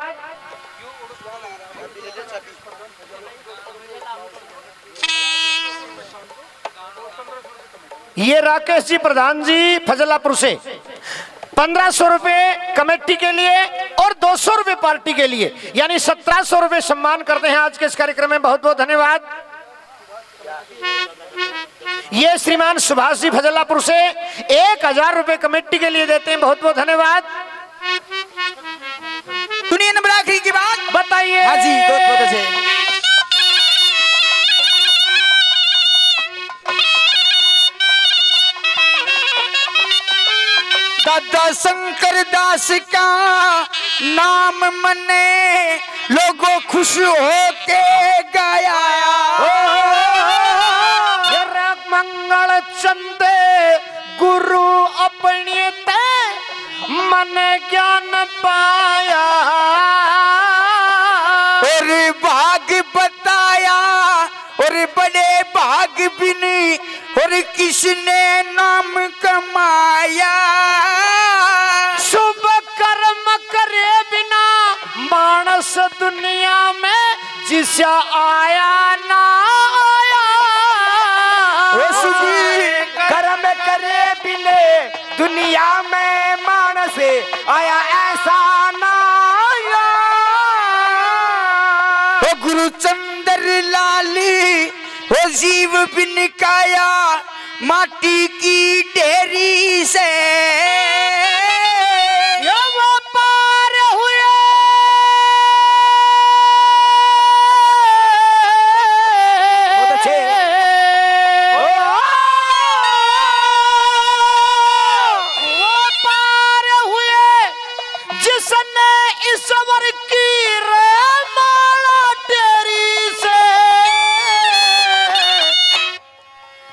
ये राकेश जी, प्रधान जी, फजलापुर से। पंद्रह सौ रुपए कमेटी के लिए और दो सौ रुपए पार्टी के लिए, यानी सत्रह सौ रुपए सम्मान करते हैं आज के इस कार्यक्रम में। बहुत बहुत धन्यवाद। ये श्रीमान सुभाष जी फजलापुर से एक हज़ार रुपए कमेटी के लिए देते हैं बहुत बहुत धन्यवाद सुनिए नंबर आखिरी की बात बताइए हाँ जी बहुत बहुत अच्छे दादा शंकर दास का नाम मने लोगों खुश होके गाया मंगल चंदे गुरु अपने ते मन ज्ञान पाया। और भाग बताया और बड़े भाग भी नहीं और किसने नाम कमाया? शुभ कर्म करे बिना मानस दुनिया में जिसा आया ना कर्म करे बिने दुनिया में मानस आया ऐसा ना ओ गुरु चंद्र लाली हो जीव बिन काया, माटी की ढेरी से।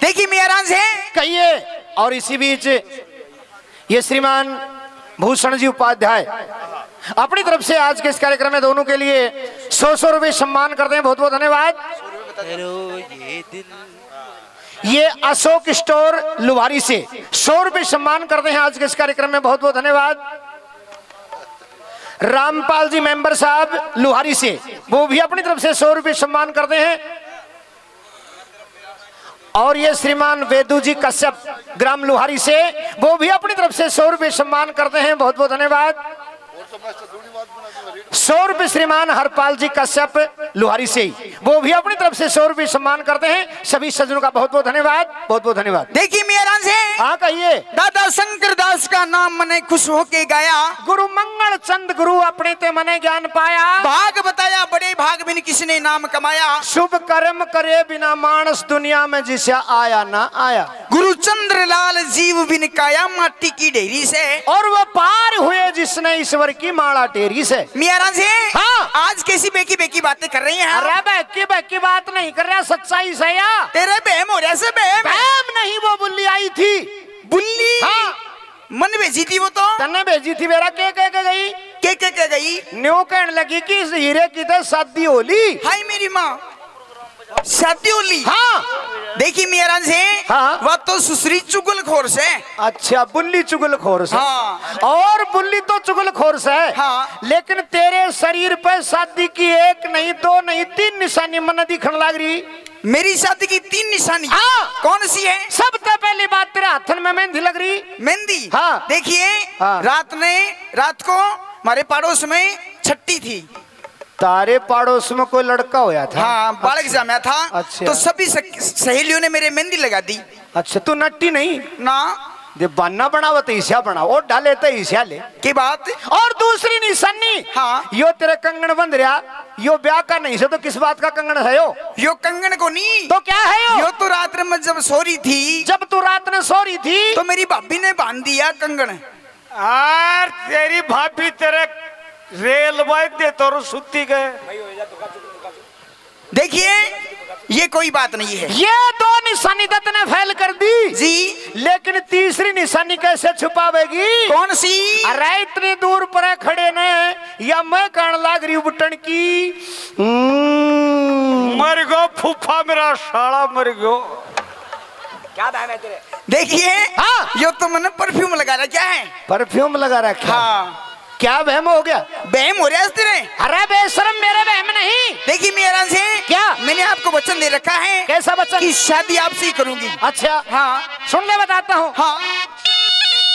देखिए मेरा से कहिए और इसी बीच ये श्रीमान भूषण जी उपाध्याय, अपनी तरफ़ से आज के इस कार्यक्रम में दोनों के लिए सौ सौ रुपए सम्मान करते हैं। बहुत बहुत धन्यवाद। ये अशोक स्टोर लुहारी से सौ रुपए सम्मान करते हैं आज के इस कार्यक्रम में। बहुत बहुत धन्यवाद। रामपाल जी मेंबर साहब लुहारी से, वो भी अपनी तरफ़ से सौ रुपए सम्मान करते हैं। और ये श्रीमान वेदू जी कश्यप ग्राम लुहारी से, वो भी अपनी तरफ़ से सौ रुपये सम्मान करते हैं। बहुत बहुत धन्यवाद। सौ रुपए श्रीमान हरपाल जी कश्यप लुहारी से। वो भी अपनी तरफ़ से सौ रुपए सम्मान करते हैं। सभी सज्जनों का बहुत बहुत धन्यवाद बहुत बहुत धन्यवाद। देखिए मेरा से। हाँ कहिए। दादा शंकर दास का नाम मैंने खुश होके गाया। गुरु मंगल चंद गुरु अपने ते मने ज्ञान पाया। भाग बताया बड़े भाग बिन किसने नाम कमाया। शुभ कर्म करे बिना मानस दुनिया में जिसे आया ना आया। गुरु चंद्र लाल जीव बिन काया माटी की डेरी से। और वह पार हुए जिसने ईश्वर की माला टेरी से। मियारा से हाँ। आज कैसी बेकी बेकी बातें कर रही हैं अरे बेकी बेकी बात नहीं कर रहा सच्चाई से या? तेरे बहम हो रहा से बहम। बहम नहीं वो बुल्ली आई थी। बुल्ली? हाँ। मन भेजी थी वो तो। तन्ने भेजी थी मेरा के कह के गई? के के के गई? न्यू कहने लगी कि इस हीरे की तो शादी होली। हाय मेरी माँ। शादी हाँ देखी मेरा से हाँ। वह तो सुश्री चुगल खोर से अच्छा बुल्ली चुगल खोर से हाँ। और बुल्ली तो चुगल खोर से है। लेकिन तेरे शरीर पे शादी की एक नहीं दो नहीं तीन निशानी मन दिखने लग रही मेरी शादी की तीन निशानी हाँ। कौन सी है सबसे पहली बात तेरे हाथन में मेहंदी लग रही मेहंदी हाँ। देखिए हाँ। रात ने रात को हमारे पड़ोस में छट्टी थी तारे पड़ोस में कोई लड़का होया था? हाँ बालक अच्छा। जामा था। अच्छा। तो सभी सहेलियों ने मेरे मेहंदी लगा दी। अच्छा तू नट्टी नहीं? ना। दे बाना बनावा तो ईसा बना और डाले तो ईसा ले। की बात? और दूसरी निशानी हाँ। यो तेरे कंगन बंध रहा यो ब्याह का नहीं से तो किस बात का कंगन है यो? यो कंगन को नहीं तो क्या है यो? यो तो रात में जब सो रही थी। जब तू रात में सो रही थी? तो मेरी भाभी ने बाँध दिया कंगन तेरी भाभी तेरे रेल बाइक दे तो सुती गए। देखिए ये कोई बात नहीं है। ये दो निशानी दत्त ने फैल कर दी। जी। लेकिन तीसरी निशानी कैसे छुपावेगी? कौन सी? अरे इतनी दूर पर खड़े ने या मैं कहने लाग रही बुटन की? हम्म, मर गयो फूफा मेरा साला मर गयो। क्या दाम है तेरे? देखिए हाँ। यो तो मैंने परफ्यूम लगा रहा क्या है। परफ्यूम लगा रखा हाँ। क्या बहम हो गया? बहम हो रहा है तेरे अरे बेशरम मेरे बहम नहीं। देखिए मेरा से क्या? मैंने आपको वचन दे रखा है कैसा वचन? की शादी आपसे ही करूँगी। अच्छा हाँ। सुन ले बताता हूँ। हाँ।